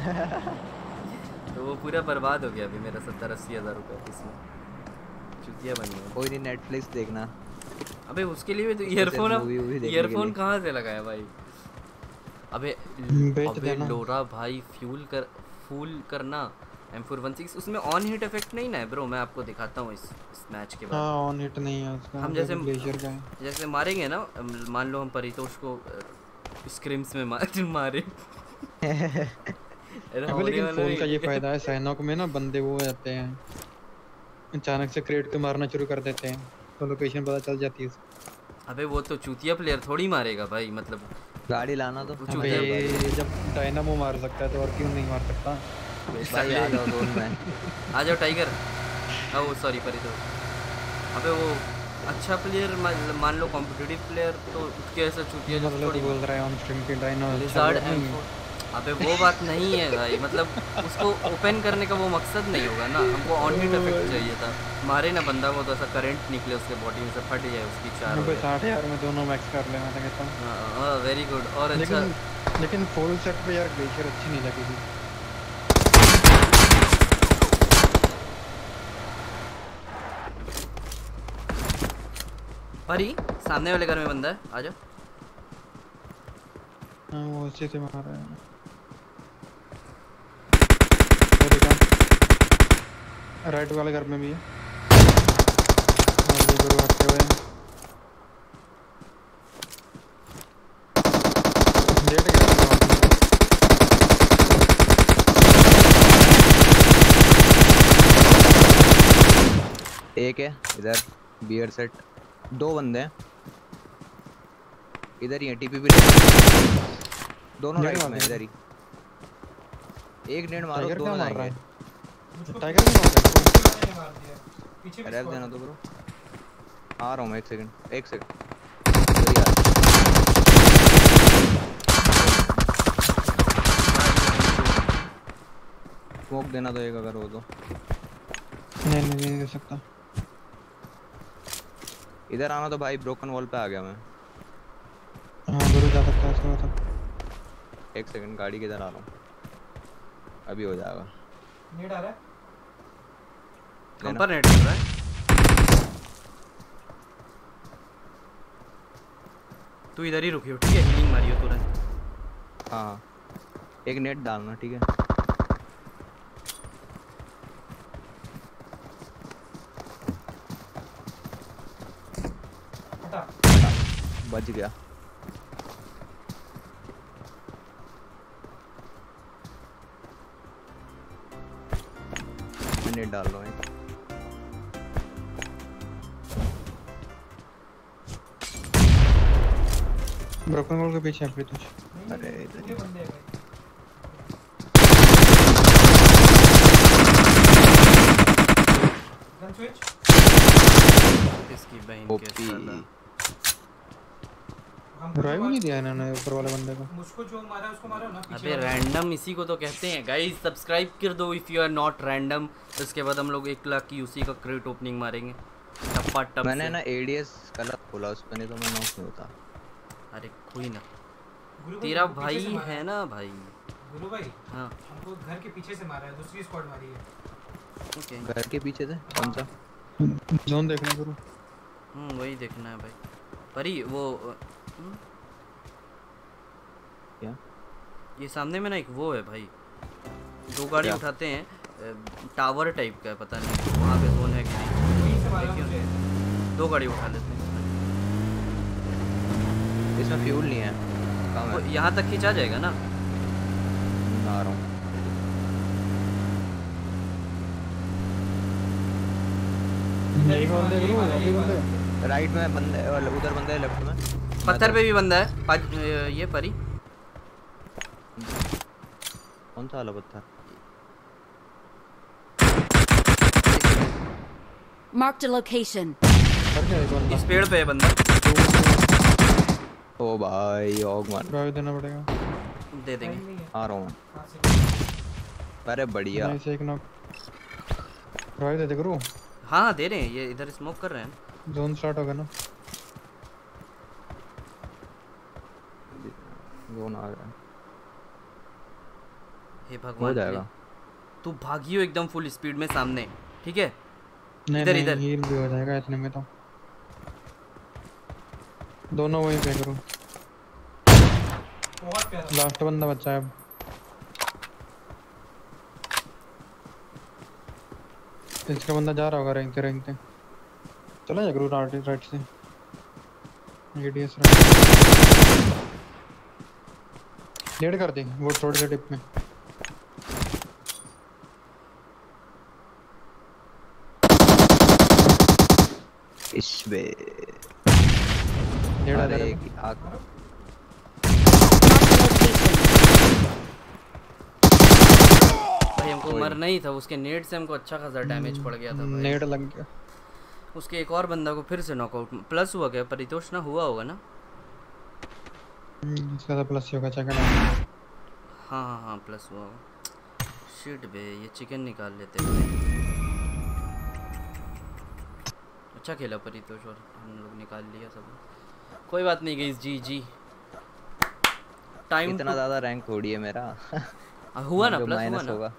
तो वो पूरा बर्बाद हो गया अभी मेरा सत्तर अस्सी हज़ार रुपये इसमें। चुतिया बन गया कोई नहीं नेटफ्लिक्स देखना। अबे उसके लिए भी तो ईयरफोन ईयरफोन कहाँ से लगाया भाई? अबे अबे लोरा भाई फ्यूल कर फूल करना। M416 उसमें ऑन हिट इफ़ेक्ट नहीं ना है ब्रो मैं आपको दिखाता हूँ इस, इस मैच के बाद। हाँ ऑन हिट नहीं है उसका। हम जैसे- है। जैसे मारेंगे ना मान लो हम परितोष को स्क्रिम्स में मार मारे। अबे लेकिन फ़ोन का ये फ़ायदा है सैनोक में ना बंदे वो जाते हैं। अचानक से क्रेट के मारना शुरू कर देते हैं तो लोकेशन पता चल जाती है अबे वो तो चूतिया प्लेयर थोड़ी मारेगा भाई मतलब। गाड़ी लाना तो जब डायनामो मार सकता है तो और क्यों नहीं मार सकता? भाई आ जाओ जोन में। आ जाओ टाइगर ओ सॉरी परितोष अबे वो अच्छा प्लेयर मान लो कॉम्पिटिटिव प्लेयर तो उसके ऐसे चूतिया जो मतलब तो बोल रहा है ऑन स्ट्रीम के डायनो लिजार्ड M4 अबे वो बात नहीं है भाई मतलब उसको ओपन करने का वो मकसद नहीं होगा ना। हमको ऑन हिट इफ़ेक्ट चाहिए था। मारे ना बंदा को तो ऐसा करंट निकले उसके बॉडी में से फट जाए उसकी चार अबे साठ हज़ार में दोनों मैक्स कर लेना था कहता हूँ। हाँ वेरी गुड और अच्छा लेकिन फुल सेट पे यार ग्लेशियर अच्छी नहीं लगी परी सामने वाले घर में बंदा है आ जाओ। हाँ वो अच्छे से मार रहा है। वो देखा राइट वाले घर में भी है। हैं। लेट गया। एक है इधर बियर सेट दो बंदे हैं। इधर ही है टीपी भी दोनों राइट में इधर ही। एक नेट मारो दोनों मार रहा है टाइगर नहीं मार रहा है? दिया। पीछे भी देना। तो ब्रो आ रहा हूँ मैं एक सेकंड एक सेकंड स्मोक देना तो एक अगर हो तो। नहीं नहीं नहीं दे सकता। इधर आना तो भाई ब्रोकन वॉल पे आ गया मैं। हाँ ज़रूर जा सकता है उसके बाद एक सेकंड गाड़ी किधर आ रहा हूँ? अभी हो जाएगा। नेट आ रहा है? कंपर नेट आ रहा है। तू इधर ही रुकियो ठीक है? हीलिंग मारियो तुरंत। हाँ एक नेट डालना ठीक है? बच गया। मैं नेट डाल रहा हूँ एक। ब्रोकन वॉल के पीछे है प्रीतोष अरे इधर इसकी बहन के साला हमको ड्राइव नहीं दिया इन्होंने ऊपर वाले बंदे को। मुझको जो मारा उसको मारो ना अबे रैंडम इसी को तो कहते हैं। गाइस सब्सक्राइब कर दो if you are not random उसके बाद हम लोग एक लाख की उसी का क्रेट ओपनिंग मारेंगे। टप्पा टप मैंने ना एडीएस कलर खोला उस पे नहीं तो मैं नॉक नहीं होता। अरे कोई ना। तेरा भाई है ना भाई। गुरु भाई हाँ। हमको घर के पीछे से मारा है दूसरी स्क्वाड मारी है। ओके। घर के पीछे से? कौन सा? जोन देखना करो हम्म वही देखना है भाई। परी वो हम्म, क्या? ये सामने में ना एक वो है भाई। दो गाड़ी उठाते हैं टावर टाइप का है पता नहीं वहाँ पे जोन है कि नहीं। दो गाड़ी उठा लेते हैं। इसमें फ्यूल नहीं है। है? यहाँ तक खींचा जाएगा ना? आ रहा हूँ। राइट में बंदे उधर बंदे लेफ़्ट में। पत्थर पे भी बंदा है। ये परी। कौन सा वाला पत्थर? क्या एक बंदा इस पेड़ पे है बंदा। ओ भाई ऑग मार ड्राइव देना पड़ेगा। दे देंगे। आ रहा हूँ। से अरे बढ़िया। नहीं से एक नॉक ड्राइव दे दे करो? हाँ हाँ दे रहे हैं। ये इधर स्मोक कर रहे हैं। जोन स्टार्ट होगा ना। जोन आ रहा है? हे हो भगवान जाएगा। तू भागियो एकदम फुल स्पीड में सामने ठीक है? इधर, इधर। हील भी हो जाएगा इतने में तो। दोनों वहीं पे करो। बहुत प्यारा। लास्ट बंदा बचा है अब। इसका बंदा जा रहा होगा रेंगते रेंगते चला जा करो राइट राइट से। एडीएस लेट कर दे वो थोड़े से टिप में। आ अरे आग. भाई हमको कोई मरना ही था उसके नेट से हमको अच्छा खासा डैमेज पड़ गया था भाई। नेट लग गया। उसके एक और बंदा को फिर से नॉकआउट प्लस हुआ गया परितोष ना हुआ होगा ना? इसका तो प्लस ही होगा चेक हाँ हाँ हाँ प्लस हुआ शिट बे ये चिकन निकाल लेते अच्छा खेला परितोष और हम लोग निकाल लिया सब। कोई बात नहीं गई जी जी। टाइम इतना ज़्यादा रैंक थोड़ी है मेरा। हुआ ना प्लस हुआ ना? होगा।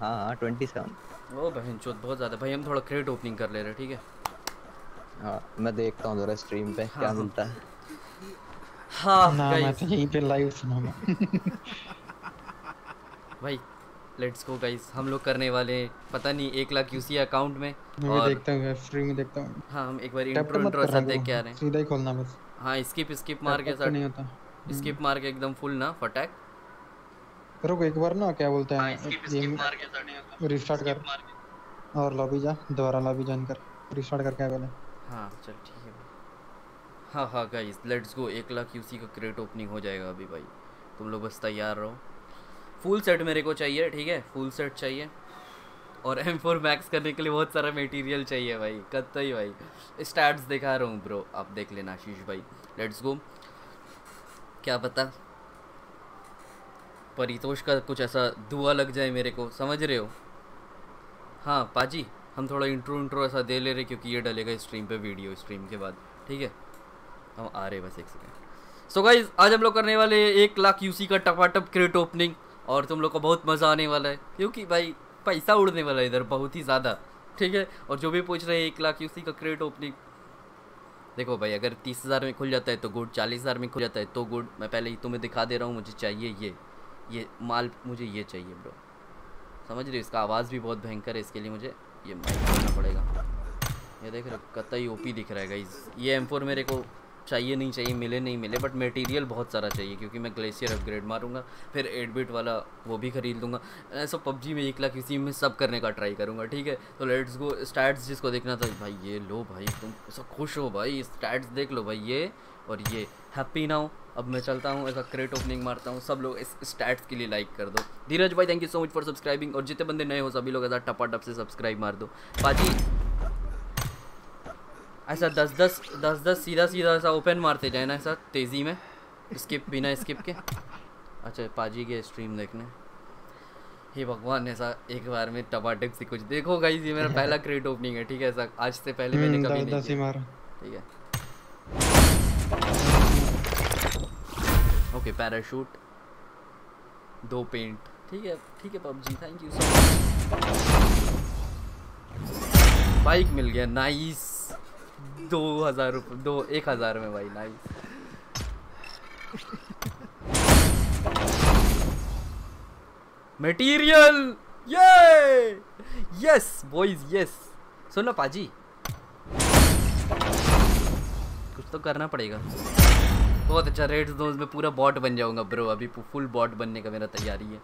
हाँ हाँ ट्वेंटी सेवन ओ बहन चोत बहुत ज़्यादा। भाई हम थोड़ा क्रेट ओपनिंग कर ले रहे ठीक है? हाँ मैं देखता हूँ जरा स्ट्रीम पे क्या हाँ। मिलता है। हाँ ना मैं तो यहीं पे लाइव सुनूँगा। भाई लेट्स गो गाइस हम लोग करने वाले पता नहीं एक लाख यूसी अकाउंट में मैं और देखता हूँ स्ट्रीम में देखता हूँ। हाँ हम एक बार इंट्रो इंट्रो सब देख के आ रहे हैं। सीधा ही खोलना बस। हाँ स्किप स्किप मार के तो नहीं होता। स्किप मार के एकदम फुल ना फटैक। रुको एक बार ना क्या बोलते हाँ हैं स्किप स्किप मार के सट नहीं होता। रिस्टार्ट कर। और लॉबी जा दोबारा लॉबी ज्वाइन कर। रिस्टार्ट कर क्या पहले? हाँ चल ठीक। है हाँ गाइस लेट्स गो एक लाख यूसी का क्रेट ओपनिंग हो जाएगा अभी भाई। तुम लोग बस तैयार रहो। फुल सेट मेरे को चाहिए, ठीक है? फुल सेट चाहिए। और एम फोर मैक्स करने के लिए बहुत सारा मटेरियल चाहिए भाई। कतई भाई। स्टैट्स दिखा रहा हूँ ब्रो आप देख लेना, आशीष भाई। लेट्स गो क्या पता? परितोष का कुछ ऐसा दुआ लग जाए मेरे को। समझ रहे हो? हाँ पाजी, हम थोड़ा इंट्रो इंट्रो ऐसा दे ले रहे क्योंकि ये डलेगा स्ट्रीम पे वीडियो स्ट्रीम के बाद। ठीक है? हम आ रहे बस एक सेकेंड सो गाइज़ आज हम लोग करने वाले एक लाख यूसी का टपाटप क्रेट ओपनिंग और तुम लोग को बहुत मज़ा आने वाला है, क्योंकि भाई, पैसा उड़ने वाला है इधर, बहुत ही ज़्यादा, ठीक है? और जो भी पूछ रहे हैं, एक लाख यूसी का क्रेट ओपनिंग देखो भाई, अगर तीस हज़ार में खुल जाता है तो गुड चालीस हज़ार में खुल जाता है तो गुड मैं पहले ही तुम्हें दिखा दे रहा हूँ, मुझे चाहिए ये ये माल, मुझे ये चाहिए ब्रो समझ रहे हो? इसका आवाज़ भी बहुत भयंकर है, इसके लिए मुझे ये माइक करना पड़ेगा। ये देख रहे हो, कतई ओपी दिख रहा है गाइज़ ये एम मेरे को चाहिए, नहीं चाहिए, मिले, नहीं मिले बट मटेरियल बहुत सारा चाहिए, क्योंकि मैं ग्लेशियर अपग्रेड मारूँगा, फिर एट बिट वाला वो भी खरीद लूँगा। ऐसा पबजी में एक लाख इसी में सब करने का ट्राई करूँगा, ठीक है? तो लेट्स गो स्टैट्स जिसको देखना था, भाई ये लो भाई, तुम ऐसा खुश हो भाई स्टैट्स देख लो भाई ये और ये। हैप्पी नाउ अब मैं चलता हूँ, ऐसा क्रेट ओपनिंग मारता हूँ, सब लोग इस स्टैट्स के लिए लाइक कर दो। धीरज भाई thank you so much for subscribing और जितने बंदे नए हो, सभी लोग ऐसा टपा टप से सब्सक्राइब मार दो। पाजी ऐसा दस दस दस दस सीधा सीधा ऐसा ओपन मारते जाए ना ऐसा तेज़ी में स्किप बिना स्किप के। अच्छा पाजी के स्ट्रीम देखने। हे भगवान ऐसा एक बार में टमाटर से कुछ देखो गाइस ये मेरा पहला क्रेट ओपनिंग है ठीक है? ऐसा आज से पहले मैंने हम्म, कभी नहीं किया। ठीक है। ओके पैराशूट दो पेंट ठीक है ठीक है PUBG thank you so much bike मिल गया नाइस दो हज़ार रुपये, दो, एक हज़ार में भाई नाइस मटेरियल ये यस बॉयज़ यस सुनो पाजी। कुछ तो करना पड़ेगा। बहुत अच्छा रेड जोन में पूरा बॉट बन जाऊँगा ब्रो अभी फुल बॉट बनने का मेरा तैयारी है।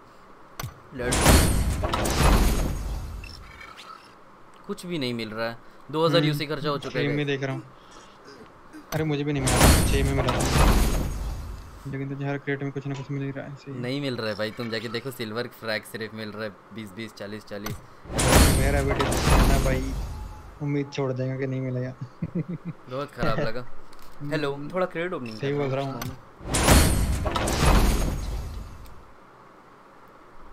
कुछ भी नहीं मिल रहा है। 2000 यूसी खर्चा हो चुका छः में है। देख रहा हूँ। अरे मुझे भी नहीं मिला। छः में मिला लेकिन तुझे हर क्रेट में कुछ ना कुछ मिल ही रहा है नहीं मिल रहा है भाई तुम जाके देखो सिल्वर फ्रैग सिर्फ़ मिल रहा है 20 20 40 40 मेरा ना भाई। उम्मीद छोड़ देगा कि नहीं मिलेगा बहुत खराब लगा। हेलो थोड़ा क्रेडिट ओपनिंग सही बोल रहा हूँ।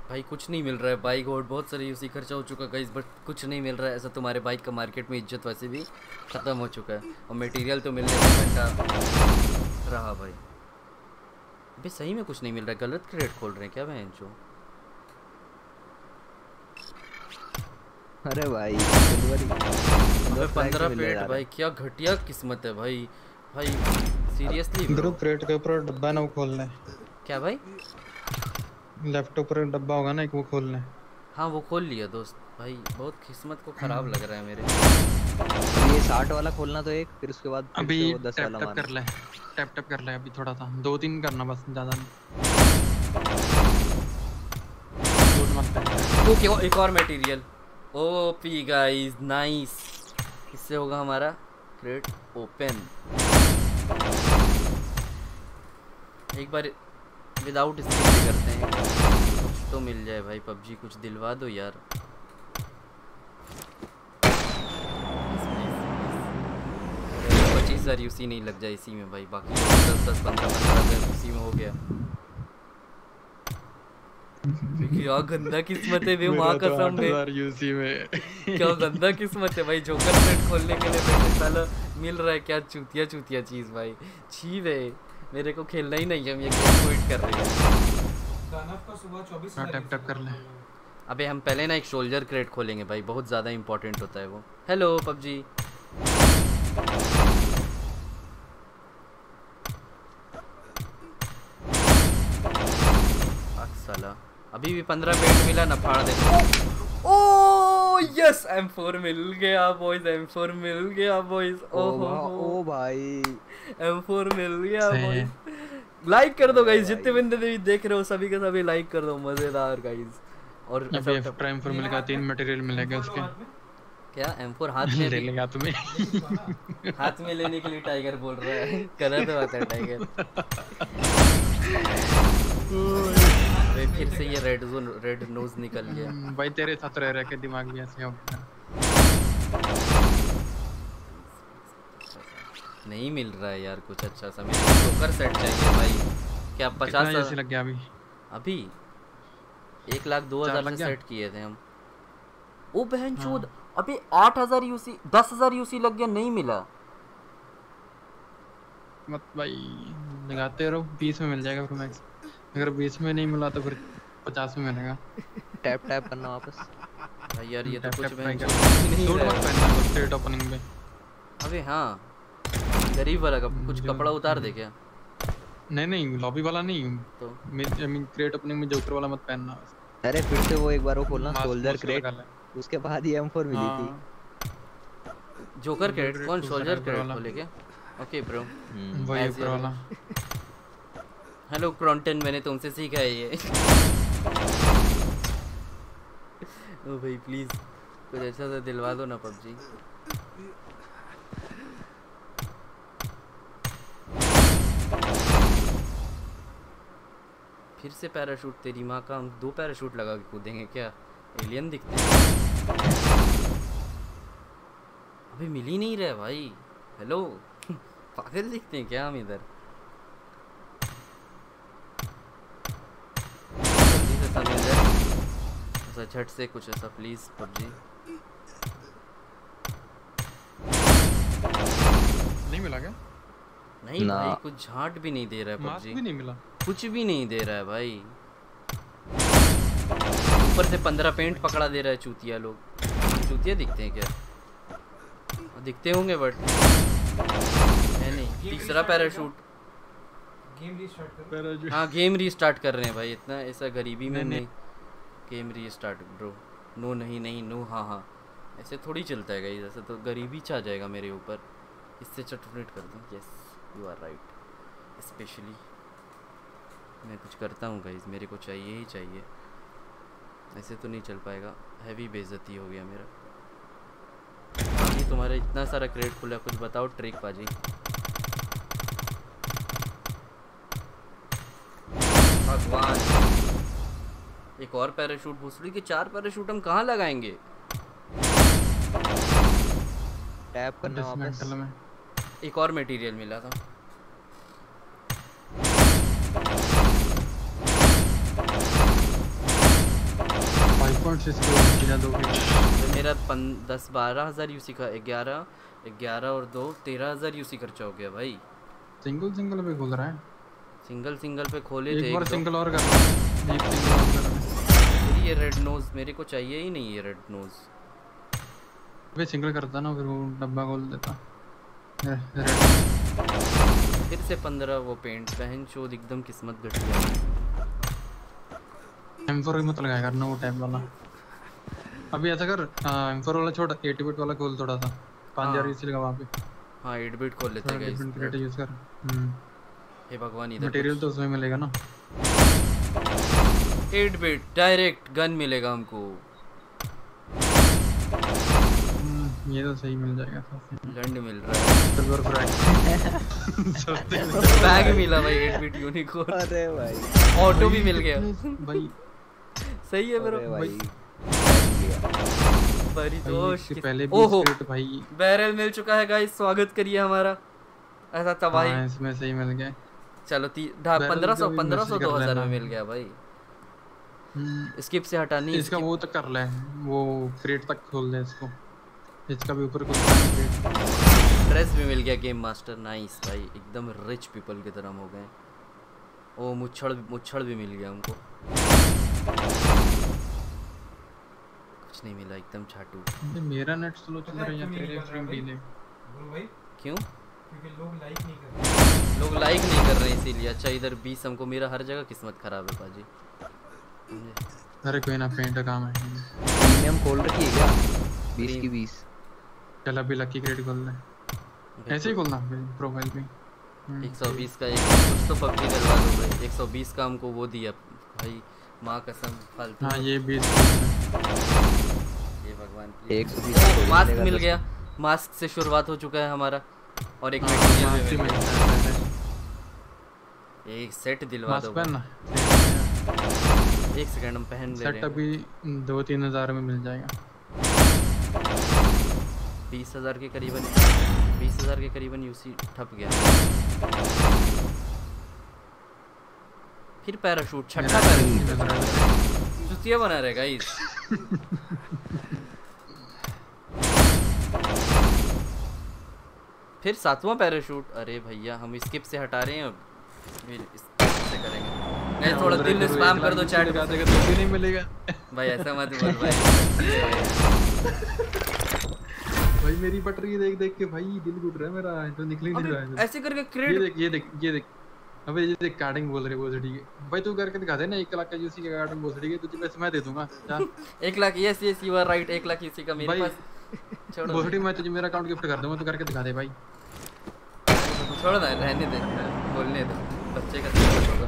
भाई कुछ नहीं मिल रहा है बाइक और बहुत सारी यूसी खर्चा हो चुका है बट कुछ नहीं मिल रहा है। ऐसा तुम्हारे बाइक का मार्केट में इज़्ज़त वैसे भी ख़त्म हो चुका है। और मटेरियल तो मिलने का घंटा रहा भाई। अभी सही में कुछ नहीं मिल रहा है। गलत क्रेडिट खोल रहे हैं क्या बहन जो? अरे भाई पंद्रह पेट भाई क्या घटिया किस्मत है भाई। भाई सीरियसली क्रेट के ऊपर डब्बा ना खोलना। क्या भाई? लेफ़्ट ऊपर एक डब्बा होगा ना एक वो खोलना है हाँ वो खोल लिया दोस्त। भाई बहुत किस्मत को ख़राब लग रहा है मेरे। ये 60 वाला खोलना तो एक फिर उसके बाद अभी से वो 10 टैप वाला टैप कर ले। टैप टैप कर ले अभी थोड़ा सा। दो तीन करना बस ज़्यादा नहीं। ओके वो एक और मटेरियल ओपी गाइस नाइस इससे होगा हमारा? क्रेट ओपन एक बार विदाउट स्किप करते हैं तो मिल जाए भाई पबजी कुछ दिलवा दो यार। पच्चीस हज़ार यूसी नहीं लग जाए इसी में भाई बाकी दस दस पंद्रह पंद्रह हज़ार उसी में हो गया। क्या गंदा किस्मत है बे माँ कसम बे 8000 यूसी में। क्या गंदा किस्मत है भाई जोकर सेट खोलने के लिए बैठे साला मिल रहा है क्या चूतिया चूतिया चीज़ भाई। छी बे मेरे को खेलना ही नहीं है हम ये गेम क्विट कर रहे हैं। सुबह चौबीस हाँ, टैप टैप कर ले। अबे हम पहले ना एक सोल्जर क्रेट खोलेंगे भाई बहुत ज़्यादा इंपॉर्टेंट होता है वो। Hello PUBG. साला अभी भी पंद्रह पेट मिला ना फाड़ दे। ओ यस एम फोर मिल गया बॉयज़ एम फोर मिल गया बॉयज़ ओ ओ भाई। एम फोर मिल गया बॉयज़ लाइक कर दो गाइस जितने बंदे भी देख रहे हो सभी के सभी लाइक कर दो. मज़ेदार गाइस और अभी ऐसा प्राइम फोर मिलेगा तीन मटेरियल मिलेगा उसके। क्या? एम फोर हाथ में ले लेगा तुम्हें। हाथ में लेने के लिए टाइगर बोल रहा है। गलत बात है टाइगर अबे फिर से ये रेड जोन रेड नोज़ निकल गया। भाई तेरे साथ रह रह के दिमाग भी ऐसे हो गया। नहीं मिल रहा है यार कुछ अच्छा सा। मेरे को जोकर सेट चाहिए भाई। क्या पचास यूसी लग गया अभी? अभी? एक लाख दो हज़ार से सेट किए थे हम। ओ बहन चोद अबे आठ हज़ार यूसी दस हज़ार यूसी लग गया नहीं मिला। मत भाई लगाते रहो बीस में मिल जाएगा फिर मैक्स अगर बीस में नहीं मिला तो फिर पचास में मिलेगा। टैप टैप करना वापस। भाई यार ये तो कुछ कर नहीं मत है। पहनना स्ट्रेट ओपनिंग में अबे हाँ। गरीब वाला कप, कुछ कपड़ा उतार दे क्या? नहीं नहीं लॉबी वाला नहीं। तो? आई मीन क्रेट ओपनिंग में जोकर वाला मत पहनना। अरे फिर से वो एक बार वो खोलना सोल्जर क्रेट उसके बाद ही M4 मिली थी। हाँ, जोकर क्रेडिट Joker कौन? सोल्जर वाला। खोले क्या? ओके ब्रो हम्म, वही ऊपर वाला। हेलो क्रॉन्टन मैंने तुमसे सीखा है ये। ओ भाई प्लीज़ कुछ अच्छा सा दिलवा दो ना पबजी। फिर से पैराशूट तेरी माँ का हम दो पैराशूट लगा के कूदेंगे क्या? एलियन दिखते हैं। अभी मिल ही नहीं रहा भाई। हेलो पागल दिखते हैं क्या हम इधर? ऐसा झट से कुछ ऐसा प्लीज़ पबजी नहीं मिला क्या? नहीं भाई कुछ झाट भी नहीं दे रहा है पबजी भी नहीं मिला। कुछ भी नहीं दे रहा है भाई। ऊपर से पंद्रह पेंट पकड़ा दे रहा है चूतिया लोग। चूतिया दिखते हैं क्या? दिखते होंगे बट है नहीं। तीसरा पैराशूट गेम रीस्टार्ट करो। पैराशूट हाँ गेम रीस्टार्ट कर रहे हैं भाई इतना ऐसा गरीबी में नहीं, नहीं। गेम रीस्टार्ट ब्रो नो नहीं नहीं नो हाँ हाँ। ऐसे थोड़ी चलता है गाइस ऐसे तो गरीबी छा जाएगा मेरे ऊपर। इससे चटुनेट कर दूँ। Yes you are right specially मैं कुछ करता हूँ गाइस मेरे को चाहिए ही चाहिए। ऐसे तो नहीं चल पाएगा। हैवी बेज़ती हो गया मेरा। बाकी तुम्हारा इतना सारा क्रेडिट खुला कुछ बताओ ट्रिक बाजी। भगवान। एक और पैराशूट भूसड़ी के चार पैराशूट हम कहाँ लगाएँगे? टैप करना वापस। एक और मटेरियल मिला था। तो मेरा पन दस बारह हज़ार यूसी का ग्यारह ग्यारह और दो तेरह हज़ार यूसी खर्चा हो गया भाई। सिंगल सिंगल पे खोल रहा है? सिंगल सिंगल पे खोले एक बार एक सिंगल और करना एक सिंगल और करना ये रेड नोज़ मेरे को चाहिए ही नहीं ये रेड नोज़ वे सिंगल करता ना फिर वो डब्बा खोल देता। फिर से पंद्रह वो पेंट पहन चोद एकदम किस्मत घटिया M4 मत लगाया करना वो टाइप वाला अभी ऐसा कर M4 वाला छोड़ 8 बिट वाला खोल थोड़ा सा 5000 हाँ। ईसी लगा वहाँ पे हाँ एट बिट खोल लेते हैं डिफरेंट क्रेट यूज़ कर हम्म हे भगवान इधर मटेरियल तो उसमें मिलेगा ना एट बिट डायरेक्ट गन मिलेगा हमको हम्म, ये तो सही मिल जाएगा लंड मिल रहा है सिल्वर में। बैग मिला भाई एट बिट यूनिकॉर्न अरे भाई ऑटो भी मिल गया भाई सही है अरे भाई। भाई। परितोष पहले भी ओहो। भाई। बैरल मिल चुका है गाइस स्वागत करिए हमारा। ऐसा तबाही हाँ इसमें सही मिल गया। चलो ती पंद्रह सौ पंद्रह सौ दो हज़ार में मिल गया भाई। हम्म, स्किप से हटानी इसका वो तक कर ले वो क्रेट तक खोल दे इसको। इसका भी ऊपर कुछ ड्रेस भी मिल गया गेम मास्टर नाइस भाई एकदम रिच पीपल की तरह हो गए। ओ मुच्छड़ मुच्छड़ भी मिल गया हमको। कुछ नहीं मिला एकदम छाटू। मेरा नेट स्लो चल रहा है या तेरे भाई? डिले गुरु भाई। क्यों? क्योंकि लोग लाइक नहीं कर रहे। लोग लाइक नहीं कर रहे इसीलिए। अच्छा इधर बीस हमको मेरा हर जगह किस्मत खराब है समझे? अरे कोई ना पेंट का काम है। प्रीमियम खोल रखी है क्या? 20 की 20 चल अभी लकी क्रेट खोल ले। ऐसे ही खोलना प्रोफ़ाइल पे। हम्म, एक सौ बीस का एक कुछ तो पबजी डलवा दो भाई। एक सौ बीस का हमको वो दिया भाई माँ कसम फालतू। हाँ ये भगवान एक सौ बीस मास्क मिल गया। मास्क से शुरुआत हो चुका है हमारा। और एक मटेरियल। एक सेट दिलवा दो। एक सेकंड हम पहन ले सेट अभी दो तीन हज़ार में मिल जाएगा। बीस हज़ार के करीबन बीस हज़ार के करीबन यूसी ठप गया। फिर पैराशूट छठा पैराशूट। जुतिया बना रहेगा इस फिर सातवां पैराशूट अरे भैया हम स्किप से हटा रहे हैं अब। फिर से करेंगे। नहीं थोड़ा दिल स्पैम कर दो चैट लगा देगा तो भी नहीं मिलेगा। भाई ऐसा मत बोल भाई। भाई मेरी पटरी देख देख के भाई दिल घुट रहा है मेरा। तो निकल ही नहीं रहा है ऐसे करके ये देख ये देख ये देख। अबे ये देख कार्डिंग बोल रहे वो ठीक है। भाई तू करके दिखा दे ना एक लाख का यूसी का कार्डिंग बोल ठीक है। तुझे पैसे मैं दे दूँगा जा। एक lakh yes yes you are right एक लाख इसी का मेरे पास। छोड़। बोल मैं तुझे मेरा अकाउंट गिफ्ट कर दूँगा तू करके दिखा दे भाई। छोड़ ना रहने दे बोलने दे बच्चे का होगा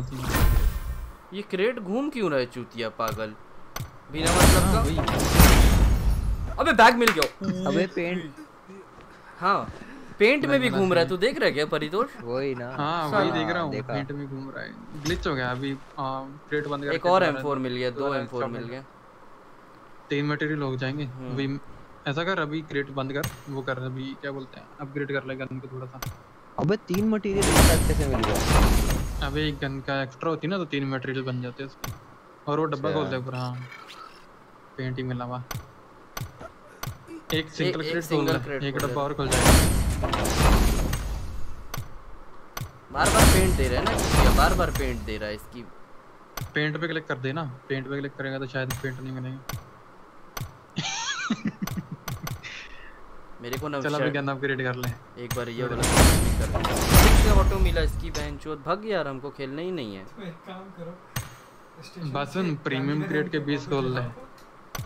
नथिंग ये क्रेट घूम क्यों रहा है चूतिया पागल? बिना मतलब हाँ का अबे बैग मिल गया। अबे पेंट हाँ। पेंट में भी घूम रहा है तू देख रहा है क्या परितोष? वही ना। हाँ वही देख रहा हूँ पेंट में घूम रहा है। ग्लिच हो गया अभी क्रेट बंद करके एक और दोबारा- M4 मिल गया दो M4 मिल गया। तीन मटेरियल हो जाएँगे? हम्म। अभी ऐसा कर अभी क्रेट बंद कर वो कर अभी क्या बोलते हैं अपग्रेड कर ले गन को थोड़ा सा। अबे तीन मटेरियल एक साथ कैसे मिल गया। अबे एक गन का एक्स्ट्रा होती ना तो तीन मटेरियल बन जाते हैं उसके। और वो डब्बा अच्छा। खोल दे पूरा हाँ। पेंट ही मिला हुआ एक सिंगल क्रेट खोल एक डब्बा और खुल जाएगा बार बार पेंट दे रहा है ना बार बार पेंट दे रहा है इसकी। पेंट पे क्लिक कर दे ना। पेंट पे क्लिक करेगा तो शायद पेंट नहीं मिलेगा मेरे को ना चल अभी गन अपग्रेड कर ले। एक बार ये वाला नहीं कर इसका ऑटो मिला इसकी बहन? चोद भग यार हमको खेलना ही नहीं है। तो एक काम करो बस उन प्रीमियम क्रेट के 20 खोल ले।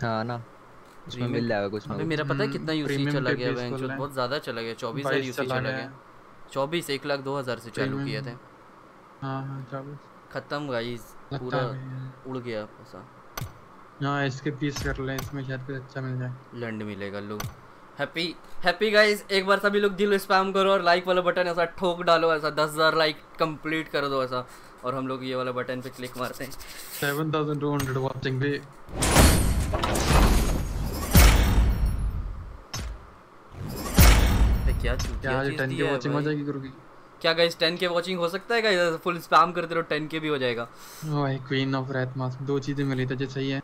हाँ ना। उसमें मिल जाएगा कुछ ना मेरा पता है हम्म, कितना यूसी चला गया 20 बहन खोल चोद रहे हैं। बहुत ज़्यादा चला गया चौबीस हज़ार यूसी चला गया। चौबीस एक लाख दो हज़ार से चालू किए थे। हाँ हाँ चलो खत्म गाइस पूरा उड़ गया पैसा। हाँ इसके पीस कर ले इसमें शायद कुछ अच्छा मिल जाए। लंड मिलेगा लो। हैप्पी हैप्पी गाइस एक बार सभी लोग दिल स्पैम करो और लाइक वाला बटन ऐसा ठोक डालो ऐसा दस हज़ार लाइक कंप्लीट कर दो ऐसा। और हम लोग ये वाला बटन पे क्लिक मारते हैं। Seven thousand two hundred watching भी। क्या क्या चूतिया चीज़ टेन है वॉचिंग हो जाएगी गुरु की क्या गाइस 10 के वॉचिंग हो सकता है गाइस फुल स्पैम करते रहो 10 के भी हो जाएगा। भाई क्वीन ऑफ़ रेथ मास्क दो चीज़ें मिली तो जो सही है।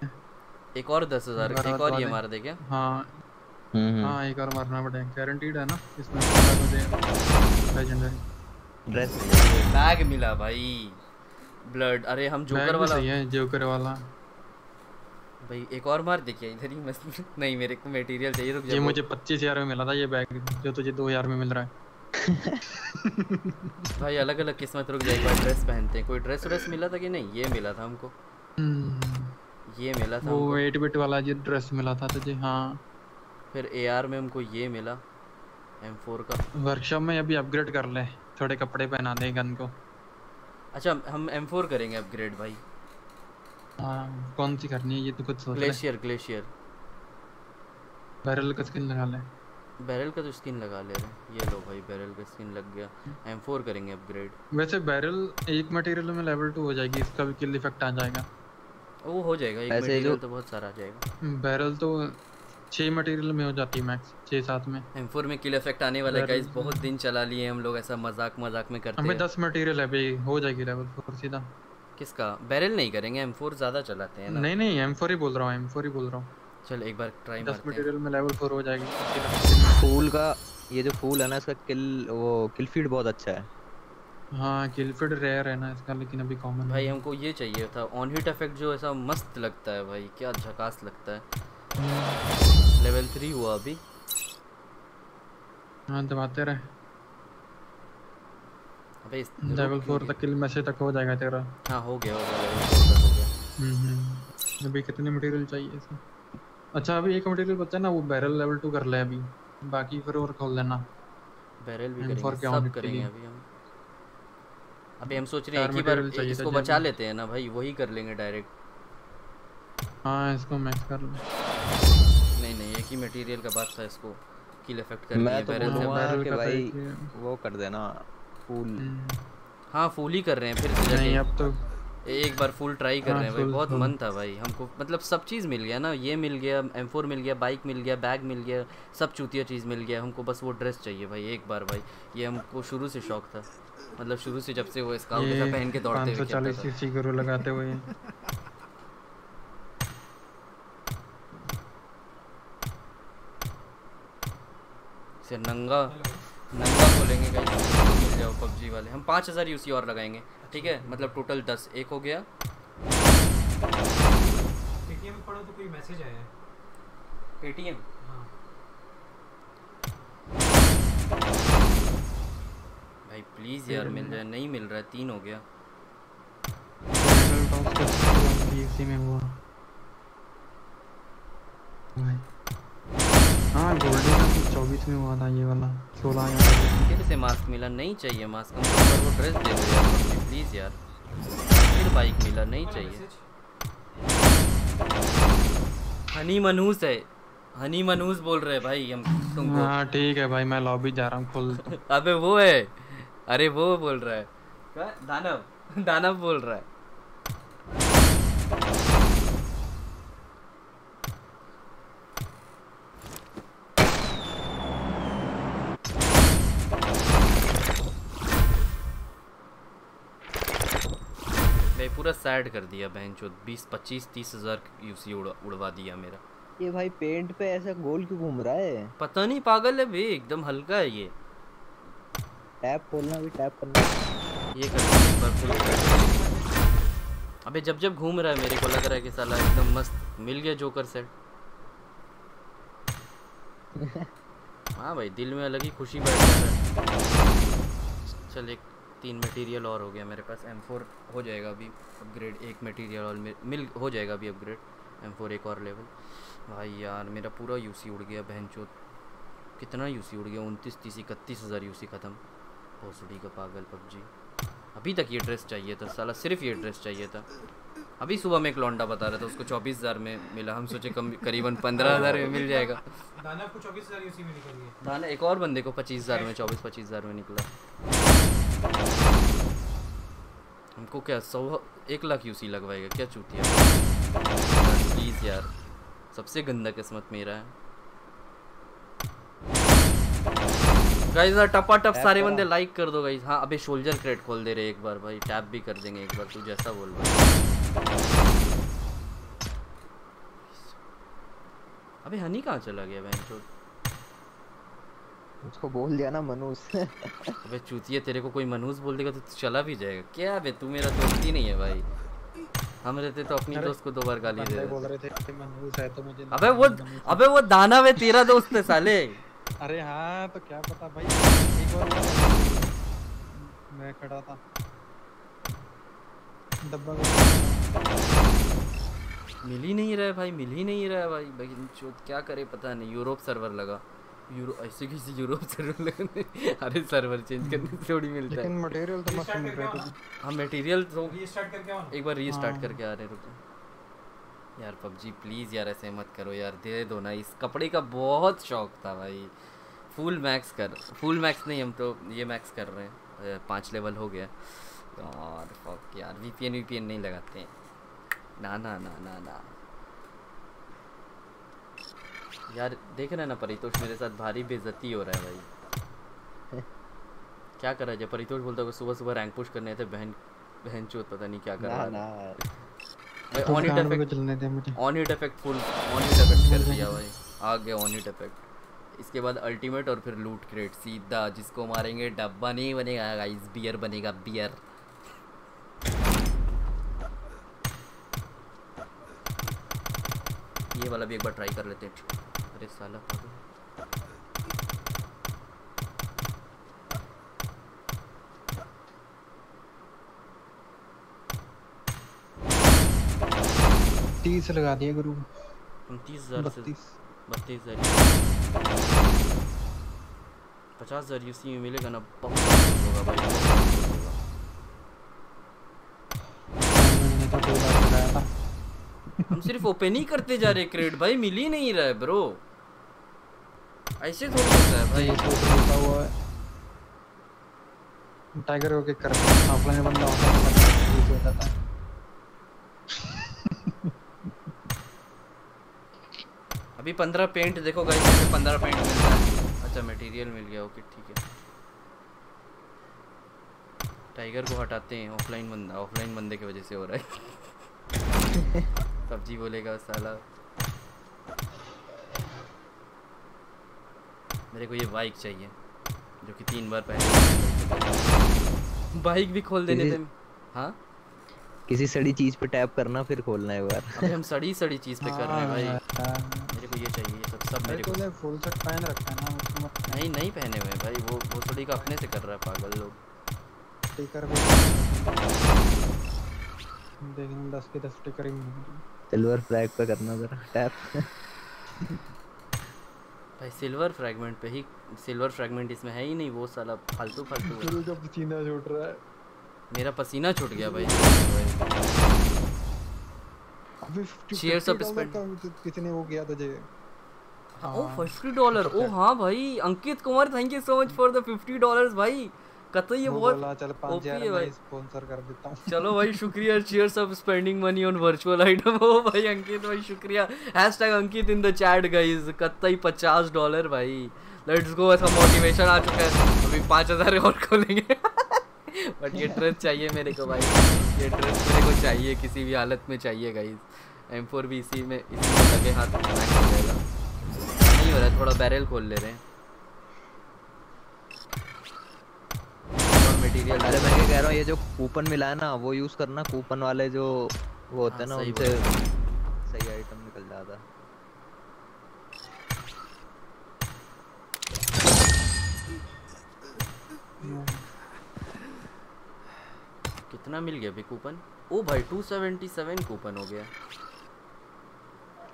एक और दस हज़ार बारह एक और ये मार दे क्या? हाँ। हम्म हम्म। हाँ एक और मारना पड़ेगा गारंटीड है ना? इसमें लेजेंडरी ड्रेस बैग मिला। भाई। ब्लड अरे हम जोकर वाला सही है जोकर वाला। भाई एक और मार देखिए इधर ही मस्त? नहीं मेरे को मटेरियल चाहिए रुक ये मुझे पच्चीस हज़ार में मिला था ये बैग जो तुझे दो हज़ार में मिल रहा है। भाई अलग अलग किस्मत रुक जाए एक बार ड्रेस पहनते हैं। कोई ड्रेस व्रेस मिला था कि नहीं? ये मिला था हमको। ये मिला था वो हमको। एट बिट वाला जो ड्रेस मिला था तुझे हाँ। फिर एआर में हमको ये मिला M4 का। वर्कशॉप में अभी अपग्रेड कर ले थोड़े कपड़े पहना दे गन को। अच्छा हम M4 करेंगे अपग्रेड भाई। हाँ। कौन सी करनी है? ये तो खुद सोच ग्लेशियर ग्लेशियर। बैरल का स्किन लगा ले। बैरल का तो स्किन लगा ले ये लो भाई बैरल का स्किन लग गया। M4 करेंगे अपग्रेड वैसे बैरल एक मटेरियल में लेवल टू हो जाएगी इसका भी किल इफ़ेक्ट आ जाएगा। वो हो जाएगा एक मटेरियल तो बहुत सारा आ जाएगा। बैरल तो छः मटेरियल में हो जाती है मैक्स छः सात में। M4 में किल इफ़ेक्ट आने वाला है गाइस बहुत दिन चला लिए हम लोग ऐसा मज़ाक मज़ाक में करते हमें हैं। दस मटेरियल है भाई हो जाएगी लेवल फोर सीधा। किसका? बैरल नहीं करेंगे M4 ज़्यादा चलाते हैं ना। नहीं नहीं एम फोर ही बोल रहा हूँ एम फोर ही बोल रहा हूँ। चल एक बार ट्राई दस मारते हैं। मटेरियल में लेवल फोर हो जाएगी। फूल का ये जो फूल है ना इसका किल वो किल फ़ीड बहुत अच्छा है। हाँ किलफिड रेयर है ना इसका लेकिन अभी कॉमन भाई हमको ये चाहिए था ऑन हिट इफ़ेक्ट जो ऐसा मस्त लगता है भाई क्या झकास लगता है। लेवल थ्री हुआ अभी। हाँ दबाते रहे। अबे इस लेवल फोर तक किल मैसेज तक हो जाएगा तेरा। हाँ हो गया हो गया हम्म, हम्म। अभी कितने मटेरियल चाहिए इसमें अच्छा अभी एक मटेरियल बचा है ना वो बैरल लेवल टू कर ले अभी। बाकी फिर और खोल देना बैरल भी करेंगे सब करेंगे अभी हम। अभी हम सोच रहे हैं एक ही बार इसको बचा लेते हैं ना भाई वही कर लेंगे डायरेक्ट हाँ इसको मैक्स कर ले। नहीं नहीं एक ही मटेरियल का बात था इसको किल इफ़ेक्ट कर मैं तो बैरल से। बोलूँगा कि तो भाई। वो कर देना। फूल। हम्म, हाँ फूल ही कर रहे हैं फिर नहीं अब तो एक बार फुल ट्राई कर हाँ, रहे हैं भाई बहुत मन था भाई हमको मतलब सब चीज़ मिल गया ना ये मिल गया M4 मिल गया बाइक मिल गया बैग मिल गया सब चूतिया चीज़ मिल गया हमको बस वो ड्रेस चाहिए भाई एक बार भाई ये हमको शुरू से शौक था मतलब शुरू से जब से वो स्काउट जैसा पहन के दौड़ते हुए खेलता 540 था। सीसी गुरु लगाते हुए। से नंगा नंगा खोलेंगे गाइस मिल जाओ पबजी वाले। हम पाँच हज़ार यूसी और लगाएँगे। ठीक है? मतलब टोटल दस। एक हो गया। पेटीएम पढ़ो तो कोई मैसेज आया पेटीएम हाँ। भाई प्लीज़ यार मिल जाए नहीं मिल रहा है। तीन हो गया। में हुआ भाई हाँ गोल्डन चौबीस में हुआ था ये वाला सोलह फिर से मास्क मिला नहीं चाहिए मास्क हम वो ड्रेस दे दो प्लीज़ यार। फिर बाइक मिला नहीं चाहिए। हनी मनहूस है। हनी मनहूस बोल रहे हैं भाई हम तुमको। हाँ ठीक है भाई मैं लॉबी जा रहा हूँ खोल अबे वो है। अरे वो बोल रहा है। क्या दानव। दानव बोल रहा है। सैड कर दिया बहन चो बीस पच्चीस तीस हज़ार यूसी उड़ा उड़वा दिया मेरा। ये भाई पेंट पे ऐसा गोल क्यों घूम रहा है? पता नहीं पागल है भाई एकदम हल्का है ये। टैप खोलना भी टैप करना। ये कर। अबे जब जब घूम रहा है मेरे को लग रहा है कि साला एकदम मस्त मिल गया जोकर सेट हाँ भाई दिल में अलग ही खुशी बैठ रहा है। चल एक तीन मटेरियल और हो गया मेरे पास M4 हो जाएगा अभी अपग्रेड एक मटेरियल और मिल, हो जाएगा अभी अपग्रेड M4 एक और लेवल भाई यार मेरा पूरा यूसी उड़ गया बहन चोत कितना यूसी उड़ गया? उनतीस तीस इकतीस हज़ार यूसी ख़त्म। भोसड़ी का पागल पबजी। अभी तक ये ड्रेस चाहिए था साला सिर्फ़ ये ड्रेस चाहिए था। अभी सुबह में एक लौंडा बता रहा था उसको चौबीस हज़ार में मिला। हम सोचे कम करीबन पंद्रह हज़ार में मिल जाएगा। दानव को चौबीस हज़ार यूसी में निकल गया। दाना एक और बंदे को पच्चीस हज़ार में चौबीस पच्चीस हज़ार में निकला। हमको क्या सौ एक लाख यूसी लगवाएगा? क्या चूतिया? प्लीज़ यार सबसे गंदा किस्मत मेरा है। गाइस यार टपा टप सारे बंदे लाइक कर दो गाइस हाँ अबे शोल्जर क्रेट खोल दे रहे एक बार भाई। टैप भी कर देंगे एक बार तू जैसा बोल भाई अबे हनी कहाँ चला गया बहन? चोद उसको बोल दिया ना मनुष अबे चूतिया तेरे को कोई मनहूस बोल देगा तो तू चला भी जाएगा। क्या बे तू मेरा दोस्त ही नहीं है भाई। हम रहते तो अपनी दोस्त को दो बार गाली दे बोल रहे थे कि मनहूस है तो मुझे अबे वो अबे वो दाना वे तेरा दोस्त है साले। अरे हाँ तो क्या पता भाई। एक और मैं खड़ा था। डब्बा को मिल ही नहीं रहा है भाई मिल ही नहीं रहा है भाई। भाई क्या करे पता नहीं यूरोप सर्वर लगा। यूरो ऐसे किसी यूरोप सर्वर लगने अरे सर्वर चेंज करने से थोड़ी मिलता लेकिन है मटेरियल तो मस्त मिल रहे आओ। थे हम मटेरियल तो रीस्टार्ट करके आओ एक बार रीस्टार्ट हाँ। करके आ रहे रुको। यार पबजी प्लीज़ यार ऐसे मत करो यार दे दो ना। इस कपड़े का बहुत शौक था भाई। फुल मैक्स कर फुल मैक्स नहीं हम तो ये मैक्स कर रहे हैं। पाँच लेवल हो गया। यार फक यार वीपीएन वीपीएन नहीं लगाते हैं। ना ना ना ना ना। यार देख रहे ना परितोष मेरे साथ भारी बेजती हो रहा है भाई। क्या कर रहा है? जब परितोष बोलता है सुबह सुबह रैंक पुश करने थे बहन बहन चोत पता नहीं क्या कर रहा है। भाई ऑन हिट इफ़ेक्ट चलने दे मुझे। On hit effect full on hit effect कर दिया भाई। आ गया ऑन हिट इफ़ेक्ट इसके बाद अल्टीमेट और फिर लूट क्रेट सीधा जिसको मारेंगे डब्बा नहीं बनेगा गाइस बियर बनेगा बियर ये वाला भी एक बार ट्राई कर लेते हैं। अरे साला तीस लगा दिए गुरु। उनतीस हज़ार से बत्तीस। हज़ार। पचास हज़ार यूसी में मिलेगा ना बहुत होगा भाई तो हम सिर्फ़ ओपन ही करते जा रहे क्रेड भाई मिल ही नहीं रहा है ब्रो ऐसे थोड़ी होता है भाई। सोच लेता हुआ है। टाइगर को किक कर ऑफलाइन बंदा ऑफलाइन बंदा हो। जाता है अभी पंद्रह पेंट देखो गाइस जैसे पंद्रह पेंट मिलता है। अच्छा मटेरियल मिल गया ओके ठीक है। टाइगर को हटाते हैं ऑफलाइन बंदा ऑफलाइन बंदे की वजह से हो रहा है। पबजी बोलेगा साला। मेरे को ये बाइक चाहिए जो कि तीन बार पहले बाइक भी खोल देने थे हाँ? किसी सड़ी चीज़ पे टैप करना फिर खोलना एक बार। अबे हम सड़ी सड़ी चीज़ पे कर रहे हैं भाई। हाँ, मेरे को ये चाहिए ये सब सब मेरे को तूने फुल सेट पहन रखा है ना उसको नहीं नहीं पहने हुए भाई वो वो सड़ी का अपने से कर रहा है पागल लोग। स्टिकर भी देखना दस के दस स्टिकर ही सिल्वर फ्लैग पे करना जरा टैप भाई सिल्वर फ्रैगमेंट पे ही सिल्वर फ्रैगमेंट इसमें है ही नहीं वो साला फालतू फालतू है। का पसीना छूट रहा है मेरा पसीना छूट गया भाई अभी 50 स्पेंड up 50 डॉलर spend. का कितने वो किया तुझे हाँ, ओ फिफ्टी डॉलर ओ हाँ भाई Ankit Kumar thank you so much for the fifty dollars भाई कतई ये वो बहुत चल 5000 है भाई। स्पॉन्सर कर देता हूँ। चलो भाई शुक्रिया cheers of spending money on virtual item ओ भाई अंकित भाई शुक्रिया। Ankit in the chat guys कतई 50 डॉलर भाई। लेट्स गो ऐसा मोटिवेशन आ चुका है। अभी 5000 और खोलेंगे। बट ये ड्रेस चाहिए मेरे को भाई। ये ड्रेस मेरे को चाहिए किसी भी हालत में चाहिए गाइस M4 भी इसी में इसी में लगे हाथ नहीं हो रहा थोड़ा बैरल खोल ले रहे हैं। मटेरियल अरे मैं क्या कह रहा हूँ ये जो कूपन मिला है ना वो यूज़ करना कूपन वाले जो वो होते हैं ना हाँ, उनसे सही आइटम निकल जाता। कितना मिल गया अभी कूपन? ओ भाई 277 कूपन हो गया।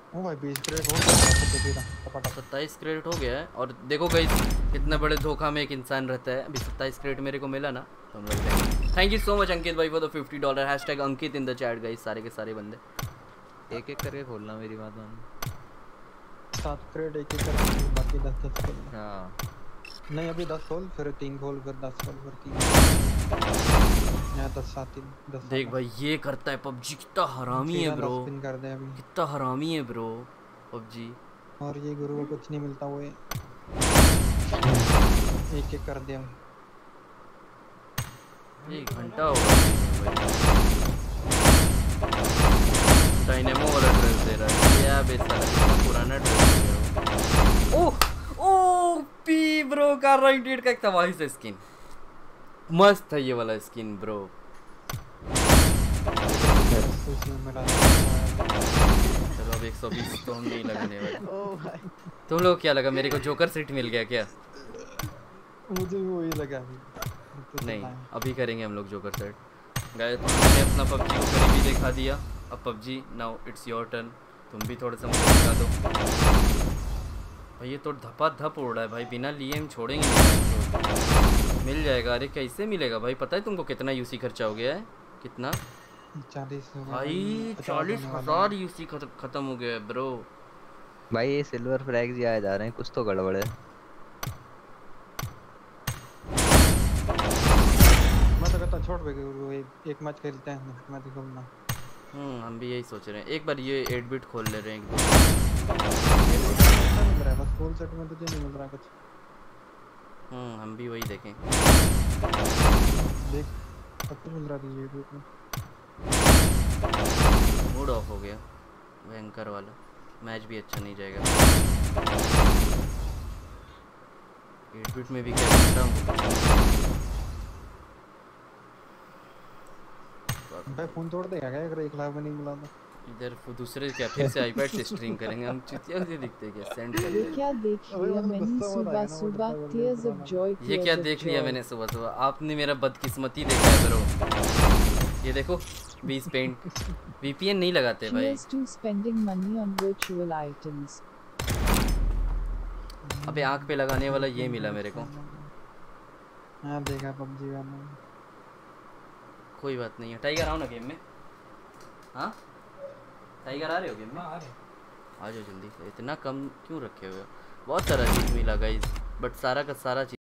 ओ भाई 20 क्रेडिट हो गया तो दे देना टपाटप सत्ताईस क्रेडिट हो गया है और देखो गई कितने बड़े धोखा में एक इंसान रहता है। अभी सत्ताईस क्रेडिट मेरे को मिला ना तो thank you so much Ankit भाई for the fifty dollar hashtag Ankit in the chat guys सारे के सारे बंदे। एक एक करके खोलना मेरी बात मान। सात क्रेडिट एक एक करके बाकी 10 10 खोल हाँ। नहीं अभी 10 खोल फिर 3 खोल फिर 10 खोल फिर 3 यहाँ 10 सात तीन 10 देख भाई ये करता है पबजी कितना हरामी है ब्रो। स्पिन कर दे अभी। कितना हरामी है ब्रो पबजी। और ये गुरु को कुछ नहीं मिलता हुए एक एक कर दिया। एक घंटा हो डायनेमो वाला ड्रेस दे रहा है। क्या बेचारा पुराना dress oh oh P bro का राइट का एक तबाही से स्किन मस्त है ये वाला स्किन ब्रो चलो अब 120 तो हम नहीं लगाने वाले। तुम लोग क्या लगा? मेरे को जोकर सीट मिल गया क्या? मुझे भी वही लगा तो नहीं अभी करेंगे हम लोग जोकर सेट गए तो मैंने अपना पबजी को करीबी दिखा दिया। अब PUBG now it's your turn तुम भी थोड़ा सा मुझे दिखा दो। भाई ये तो धपा धप उड़ रहा है भाई। बिना लिए हम छोड़ेंगे। मिल जाएगा। अरे कैसे मिलेगा भाई? पता है तुमको कितना यूसी खर्चा हो गया है? कितना? चालीस भाई चालीस हज़ार यूसी खत्म हो गया है ब्रो भाई ये सिल्वर फ्लैग जी आए जा रहे हैं। कुछ तो गड़बड़ है। मैं तो कहता छोड़ बे गुरु एक एक मैच खेलते हैं नेक्स्ट मैच खेलना। हम्म हम भी यही सोच रहे हैं। एक बार ये 8 बिट खोल ले रहे हैं। एक दो मिल रहा है बस फुल सेट में तुझे नहीं मिल रहा कुछ। हम्म हम भी वही देखें। देख कुछ मिल रहा यूट्यूब में मूड ऑफ़ हो गया भयंकर वाला। मैच भी अच्छा नहीं जाएगा। एट बिट में भी क्या करता हूँ? फ़ोन तोड़ देगा क्या अगर एक लाख में नहीं मिला तो। इधर दूसरे क्या फिर से आईपैड से स्ट्रीम करेंगे। हम चुतिया से दिखते क्या? सेंड कर ये क्या देख लिया मैंने? हो है सुबह सुबह वाला of joy ये क्या देख लिया मैंने सुबह सुबह? आपने मेरा बदकिस्मती देखा है ब्रो ये देखो 20 पेंट वीपीएन नहीं लगाते भाई। to spending money on virtual items. अबे आँख पे लगाने वाला ये मिला मेरे को। हाँ देखा पबजी वाला। कोई बात नहीं है। टाइगर आओ ना गेम में। हाँ? टाइगर आ रहे हो गेम में हाँ। आ जाओ जल्दी। से इतना कम क्यों रखे हुए बहुत सारा चीज़ मिला गाइस बट सारा का सारा चीज़